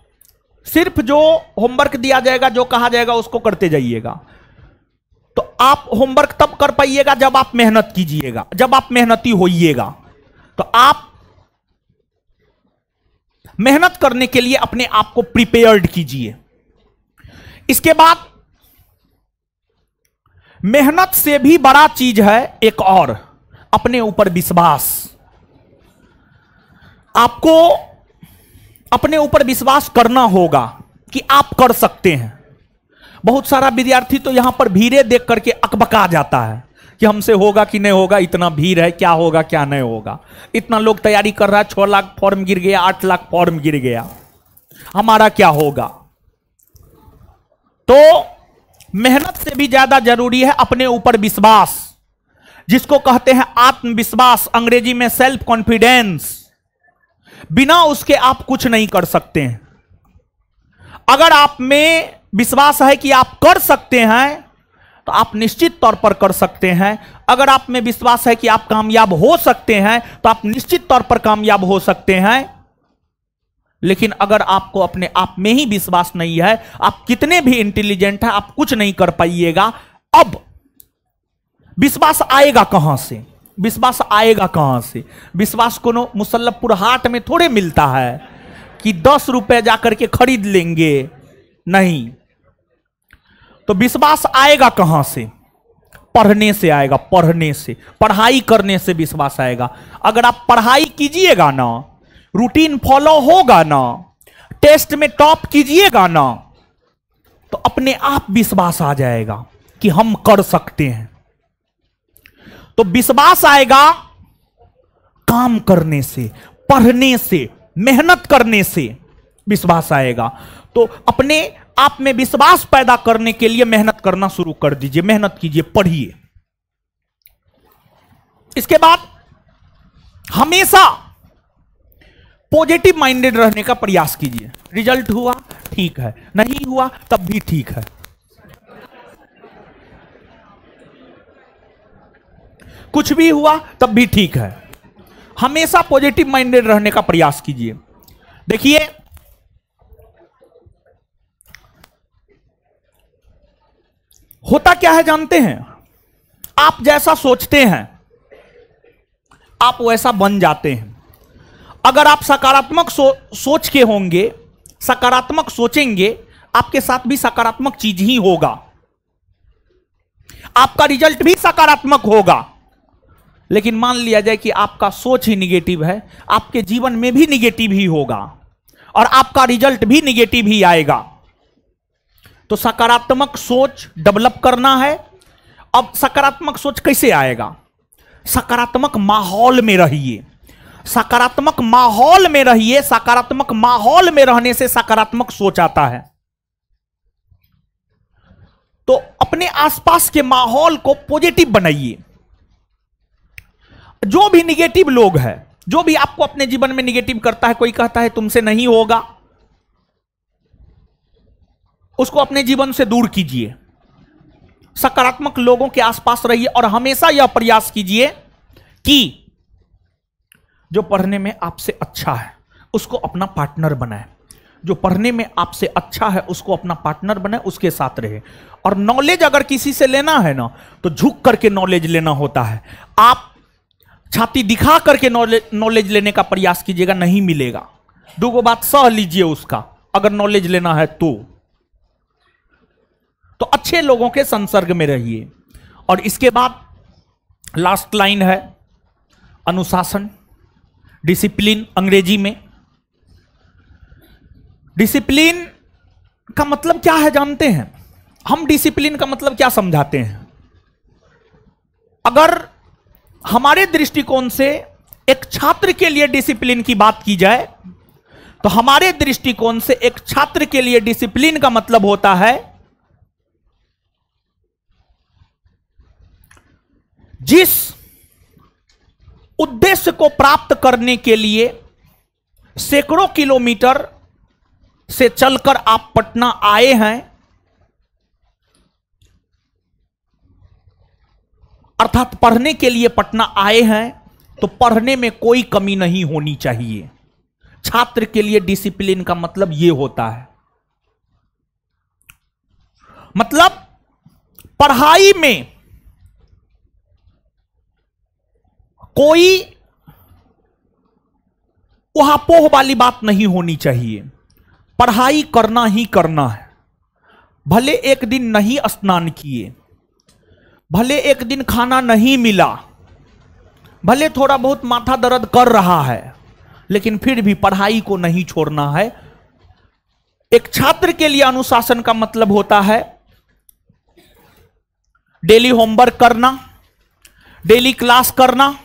सिर्फ़ जो होमवर्क दिया जाएगा, जो कहा जाएगा, उसको करते जाइएगा। तो आप होमवर्क तब कर पाइएगा जब आप मेहनत कीजिएगा, जब आप मेहनती होइएगा। तो आप मेहनत करने के लिए अपने आप को प्रिपेयर्ड कीजिए। इसके बाद, मेहनत से भी बड़ा चीज़ है एक और, अपने ऊपर विश्वास। आपको अपने ऊपर विश्वास करना होगा कि आप कर सकते हैं। बहुत सारा विद्यार्थी तो यहाँ पर भीड़े देख करके अकबका जाता है। कि हमसे होगा कि नहीं होगा, इतना भीड़ है, क्या होगा, क्या नहीं होगा। इतना लोग तैयारी कर रहा है, छह लाख फॉर्म गिर गया, आठ लाख फॉर्म गिर गया। हमारा क्या होगा? तो मेहनत से भी ज़्यादा ज़रूरी है अपने ऊपर विश्वास, जिसको कहते हैं आत्मविश्वास, अंग्रेज़ी में सेल्फ कॉन्फिडेंस बिना उसके आप कुछ नहीं कर सकते हैं। अगर आप में विश्वास है कि आप कर सकते हैं तो आप निश्चित तौर पर कर सकते हैं। अगर आप में विश्वास है कि आप कामयाब हो सकते हैं तो आप निश्चित तौर पर कामयाब हो सकते हैं। लेकिन अगर आपको अपने आप में ही विश्वास नहीं है, आप कितने भी इंटेलिजेंट हैं, आप कुछ नहीं कर पाइएगा। अब विश्वास आएगा कहाँ से? विश्वास आएगा कहाँ से? विश्वास को मुसल्लपुर हाट में थोड़े मिलता है कि दस रुपए जाकर के खरीद लेंगे। नहीं। तो विश्वास आएगा कहाँ से? पढ़ने से आएगा, पढ़ने से। पढ़ाई करने से विश्वास आएगा। अगर आप पढ़ाई कीजिएगा ना रूटीन फॉलो होगा ना टेस्ट में टॉप कीजिएगा ना तो अपने आप विश्वास आ जाएगा कि हम कर सकते हैं। तो विश्वास आएगा काम करने से, पढ़ने से, मेहनत करने से विश्वास आएगा। तो अपने आप में विश्वास पैदा करने के लिए मेहनत करना शुरू कर दीजिए, मेहनत कीजिए, पढ़िए। इसके बाद हमेशा पॉजिटिव माइंडेड रहने का प्रयास कीजिए। रिज़ल्ट हुआ, ठीक है। नहीं हुआ, तब भी ठीक है। कुछ भी हुआ, तब भी ठीक है। हमेशा पॉजिटिव माइंडेड रहने का प्रयास कीजिए। देखिए होता क्या है जानते हैं? आप जैसा सोचते हैं आप वैसा बन जाते हैं। अगर आप सकारात्मक सो, सोच के होंगे सकारात्मक सोचेंगे आपके साथ भी सकारात्मक चीज़ ही होगा। आपका रिज़ल्ट भी सकारात्मक होगा। लेकिन मान लिया जाए कि आपका सोच ही निगेटिव है आपके जीवन में भी निगेटिव ही होगा और आपका रिज़ल्ट भी निगेटिव ही आएगा। तो सकारात्मक सोच डेवलप करना है। अब सकारात्मक सोच कैसे आएगा? सकारात्मक माहौल में रहिए। सकारात्मक माहौल में रहिए, सकारात्मक माहौल में रहने से सकारात्मक सोच आता है। तो अपने आसपास के माहौल को पॉजिटिव बनाइए। जो भी निगेटिव लोग हैं, जो भी आपको अपने जीवन में निगेटिव करता है, कोई कहता है, तुमसे नहीं होगा। उसको अपने जीवन से दूर कीजिए। सकारात्मक लोगों के आसपास रहिए और हमेशा यह प्रयास कीजिए कि जो पढ़ने में आपसे अच्छा है, उसको अपना पार्टनर बनाए। जो पढ़ने में आपसे अच्छा है, उसको अपना पार्टनर बनाए, उसके साथ रहे। और नॉलेज अगर किसी से लेना है ना तो झुक करके नॉलेज लेना होता है। आप छाती दिखा करके नॉलेज नॉलेज लेने का प्रयास कीजिएगा, नहीं मिलेगा। दो बात सह लीजिए उसका। अगर नॉलेज लेना है तो। तो अच्छे लोगों के संसर्ग में रहिए। और इसके बाद लास्ट लाइन है, अनुशासन डिसिप्लिन अंग्रेज़ी में। डिसिप्लिन का मतलब क्या है जानते हैं? हम डिसिप्लिन का मतलब क्या समझाते हैं? अगर हमारे दृष्टिकोण से एक छात्र के लिए डिसिप्लिन की बात की जाए तो हमारे दृष्टिकोण से एक छात्र के लिए डिसिप्लिन का मतलब होता है जिस उद्देश्य को प्राप्त करने के लिए सैकड़ों किलोमीटर से चलकर आप पटना आए हैं, अर्थात पढ़ने के लिए पटना आए हैं तो पढ़ने में कोई कमी नहीं होनी चाहिए। छात्र के लिए डिसिप्लिन का मतलब यह होता है। मतलब पढ़ाई में कोई उहापोह वाली बात नहीं होनी चाहिए। पढ़ाई करना ही करना है। भले एक दिन नहीं स्नान किए, भले एक दिन खाना नहीं मिला, भले थोड़ा बहुत माथा दर्द कर रहा है, लेकिन फिर भी पढ़ाई को नहीं छोड़ना है। एक छात्र के लिए अनुशासन का मतलब होता है डेली होमवर्क करना, डेली क्लास करना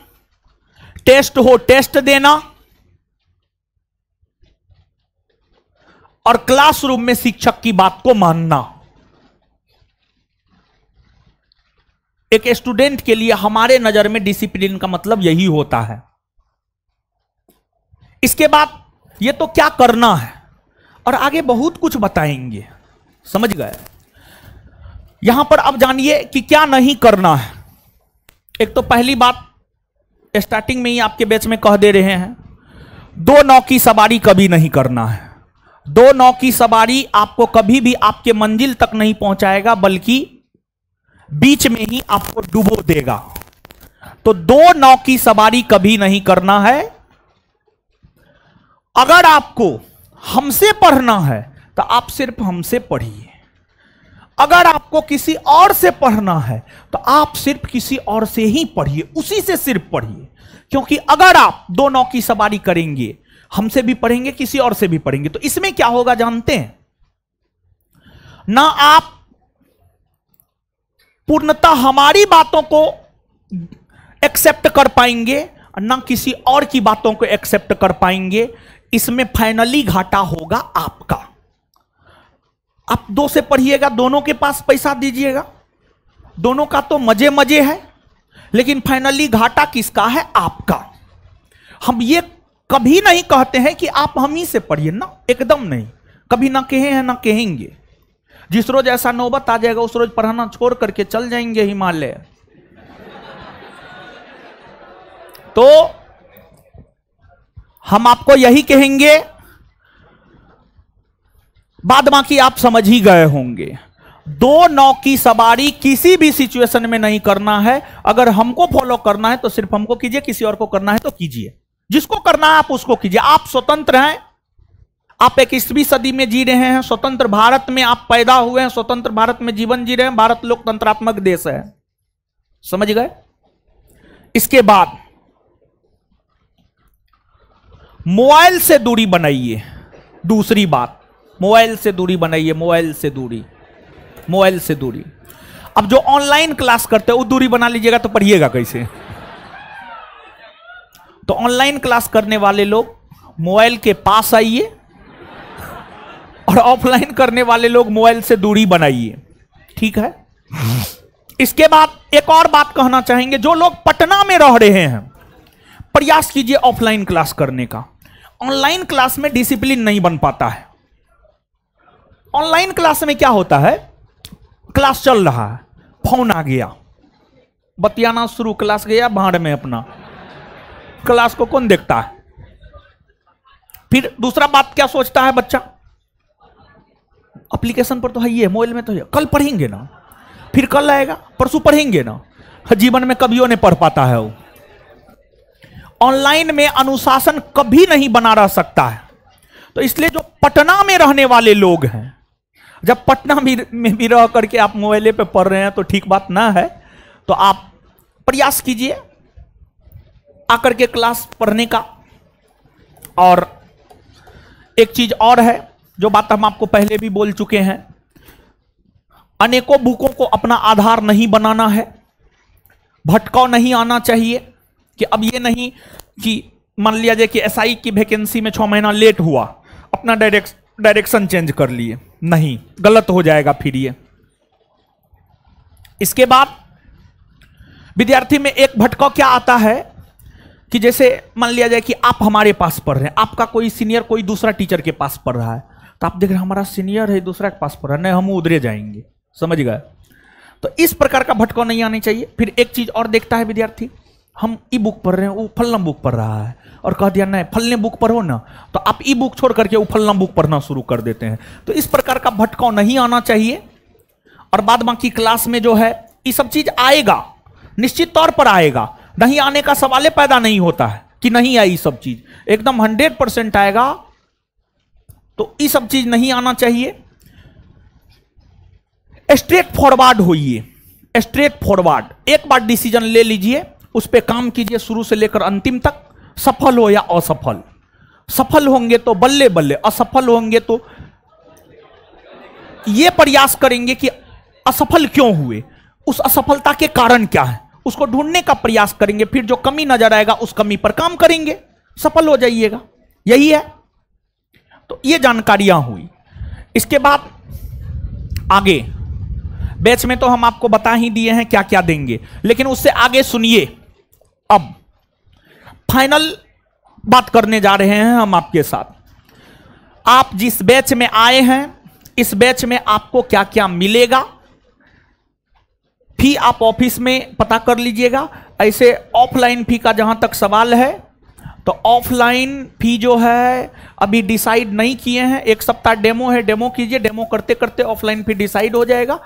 टेस्ट हो, टेस्ट देना। और क्लासरूम में शिक्षक की बात को मानना। एक स्टूडेंट के लिए हमारे नज़र में डिसिप्लिन का मतलब यही होता है। इसके बाद ये तो क्या करना है? और आगे बहुत कुछ बताएँगे। समझ गए? यहाँ पर अब जानिए कि क्या नहीं करना है। एक तो पहली बात स्टार्टिंग में ही आपके बेच में कह दे रहे हैं, दो नौ की सवारी कभी नहीं करना है। दो नौ की सवारी आपको कभी भी आपके मंजिल तक नहीं पहुंचाएगा, बल्कि बीच में ही आपको डुबो देगा। तो दो नौ की सवारी कभी नहीं करना है। अगर आपको हमसे पढ़ना है तो आप सिर्फ़ हमसे पढ़िए। अगर आपको किसी और से पढ़ना है तो आप सिर्फ़ किसी और से ही पढ़िए, उसी से सिर्फ़ पढ़िए। क्योंकि अगर आप दो नौ की सवारी करेंगे, हमसे भी पढ़ेंगे, किसी और से भी पढ़ेंगे तो इसमें क्या होगा जानते हैं? ना आप पूर्णतः हमारी बातों को एक्सेप्ट कर पाएँगे, ना किसी और की बातों को एक्सेप्ट कर पाएँगे, इसमें फाइनली घाटा होगा आपका। आप दो से पढ़िएगा, दोनों के पास पैसा दीजिएगा। दोनों का तो मज़े मज़े है, लेकिन फाइनली घाटा किसका है? आपका। हम ये कभी नहीं कहते हैं कि आप हम ही से पढ़िए, ना, एकदम नहीं। कभी ना कहे हैं, ना कहेंगे। जिस रोज ऐसा नौबत आ जाएगा, उस रोज पढ़ाना छोड़ करके चल जाएँगे हिमालय। तो हम आपको यही कहेंगे बाद बाकी आप समझ ही गए होंगे। दो नौ की सवारी किसी भी सिचुएशन में नहीं करना है। अगर हमको फॉलो करना है तो सिर्फ़ हमको कीजिए, किसी और को करना है तो कीजिए। जिसको करना है आप उसको कीजिए। आप स्वतंत्र हैं, आप इक्कीसवीं सदी में जी रहे हैं, स्वतंत्र भारत में आप पैदा हुए हैं, स्वतंत्र भारत में जीवन जी रहे हैं, भारत लोकतंत्रात्मक देश है। समझ गए? इसके बाद मोबाइल से दूरी बनाइए। दूसरी बात मोबाइल से दूरी बनाइए, मोबाइल से दूरी, मोबाइल से दूरी। अब जो ऑनलाइन क्लास करते हैं, वो दूरी बना लीजिएगा तो पढ़िएगा कैसे? तो ऑनलाइन क्लास करने वाले लोग मोबाइल के पास आइए और ऑफलाइन करने वाले लोग मोबाइल से दूरी बनाइए। ठीक है? इसके बाद एक और बात कहना चाहेंगे, जो लोग पटना में रह रहे हैं, प्रयास कीजिए ऑफलाइन क्लास करने का। ऑनलाइन क्लास में डिसिप्लिन नहीं बन पाता है। ऑनलाइन क्लास में क्या होता है? क्लास चल रहा है। फ़ोन आ गया। बतियाना शुरू क्लास गया, भाड़ में अपना। क्लास को कौन देखता है? फिर दूसरा बात क्या सोचता है बच्चा? एप्लीकेशन पर तो है ये मोबाइल में तो है। कल पढ़ेंगे ना। फिर कल आएगा, परसों पढ़ेंगे ना। जीवन में कभी नहीं पढ़ पाता है वो। ऑनलाइन में अनुशासन कभी नहीं बना रह सकता है। तो इसलिए जो पटना में रहने वाले लोग हैं जब पटना भी में भी रह करके आप मोबाइल पे पढ़ रहे हैं तो ठीक बात ना है तो आप प्रयास कीजिए आकर के क्लास पढ़ने का। और एक चीज़ और है, जो बात हम आपको पहले भी बोल चुके हैं, अनेकों बुकों को अपना आधार नहीं बनाना है, भटकाव नहीं आना चाहिए कि अब ये नहीं कि मान लिया जाए कि एसआई की वैकेंसी में छह महीना लेट हुआ, अपना डायरेक्ट डायरेक्शन चेंज कर लिए। नहीं, गलत हो जाएगा फिर ये। इसके बाद विद्यार्थी में एक भटकाव क्या आता है कि जैसे मान लिया जाए कि आप हमारे पास पढ़ रहे हैं, आपका कोई सीनियर कोई दूसरा टीचर के पास पढ़ रहा है तो आप देख रहे हैं हमारा सीनियर है, दूसरा के पास पढ़ रहा है, नहीं, हम उधरे जाएँगे। समझ गए? तो इस प्रकार का भटकाव नहीं आनी चाहिए। फिर एक चीज़ और देखता है विद्यार्थी, हम ई बुक पढ़ रहे हैं, वो फलना बुक पढ़ रहा है। और कह दिया, नहीं, फलने बुक पढ़ो ना। तो आप ई बुक छोड़ करके वो फलना बुक पढ़ना शुरू कर देते हैं। तो इस प्रकार का भटकाव नहीं आना चाहिए। और बाद बाकी क्लास में जो है ये सब चीज़ आएगा, निश्चित तौर पर आएगा। नहीं आने का सवाल पैदा नहीं होता है कि नहीं आई सब चीज़। एकदम हंड्रेड परसेंट आएगा तो ये सब चीज़ नहीं आना चाहिए। स्ट्रेट फॉरवर्ड होइए, स्ट्रेट फॉरवर्ड। एक बार डिसीज़न ले लीजिए, उस पर काम कीजिए शुरू से लेकर अंतिम तक। सफल हो या असफल? सफल होंगे तो बल्ले बल्ले, असफल होंगे तो ये प्रयास करेंगे कि असफल क्यों हुए? उस असफलता के कारण क्या है? उसको ढूँढने का प्रयास करेंगे, फिर जो कमी नज़र आएगा, उस कमी पर काम करेंगे। सफल हो जाइएगा। यही है। तो ये जानकारियाँ हुई। इसके बाद आगे। बैच में तो हम आपको बता ही दिए हैं क्या क्या देंगे। लेकिन उससे आगे सुनिए। अब। फाइनल बात करने जा रहे हैं हम आपके साथ। आप जिस बैच में आए हैं, इस बैच में आपको क्या क्या मिलेगा फ़ी आप ऑफ़िस में पता कर लीजिएगा। ऐसे ऑफलाइन फ़ी का जहाँ तक सवाल है तो ऑफलाइन फ़ी जो है, अभी डिसाइड नहीं किए हैं। एक सप्ताह डेमो है, डेमो कीजिए। डेमो करते करते ऑफलाइन फ़ी डिसाइड हो जाएगा।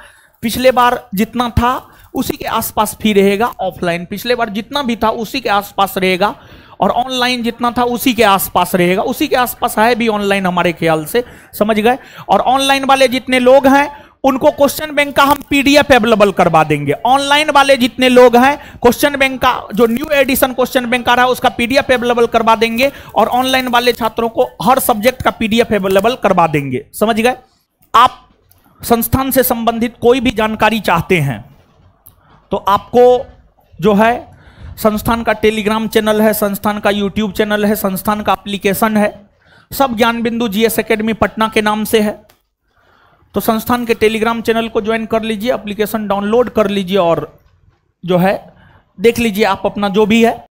पिछले बार जितना था उसी के आसपास फ़ी रहेगा ऑफलाइन पिछले बार जितना भी था, उसी के आसपास रहेगा। और ऑनलाइन जितना था, उसी के आसपास रहेगा। उसी के आसपास है भी ऑनलाइन हमारे ख्याल से। समझ गए? और ऑनलाइन वाले जितने लोग हैं, उनको क्वेश्चन बैंक का हम पीडीएफ अवेलेबल करवा देंगे। ऑनलाइन वाले जितने लोग हैं क्वेश्चन बैंक का जो न्यू एडिशन क्वेश्चन बैंक आ रहा है, उसका पीडीएफ अवेलेबल करवा देंगे। और ऑनलाइन वाले छात्रों को हर सब्जेक्ट का पीडीएफ अवेलेबल करवा देंगे। समझ गए? आप संस्थान से संबंधित कोई भी जानकारी चाहते हैं तो आपको जो है, संस्थान का टेलीग्राम चैनल है, संस्थान का यूट्यूब चैनल है, संस्थान का एप्लीकेशन है, सब ज्ञान बिंदु जीएस एकेडमी पटना के नाम से है। तो संस्थान के टेलीग्राम चैनल को ज्वाइन कर लीजिए, एप्लीकेशन डाउनलोड कर लीजिए और जो है, देख लीजिए आप अपना जो भी है।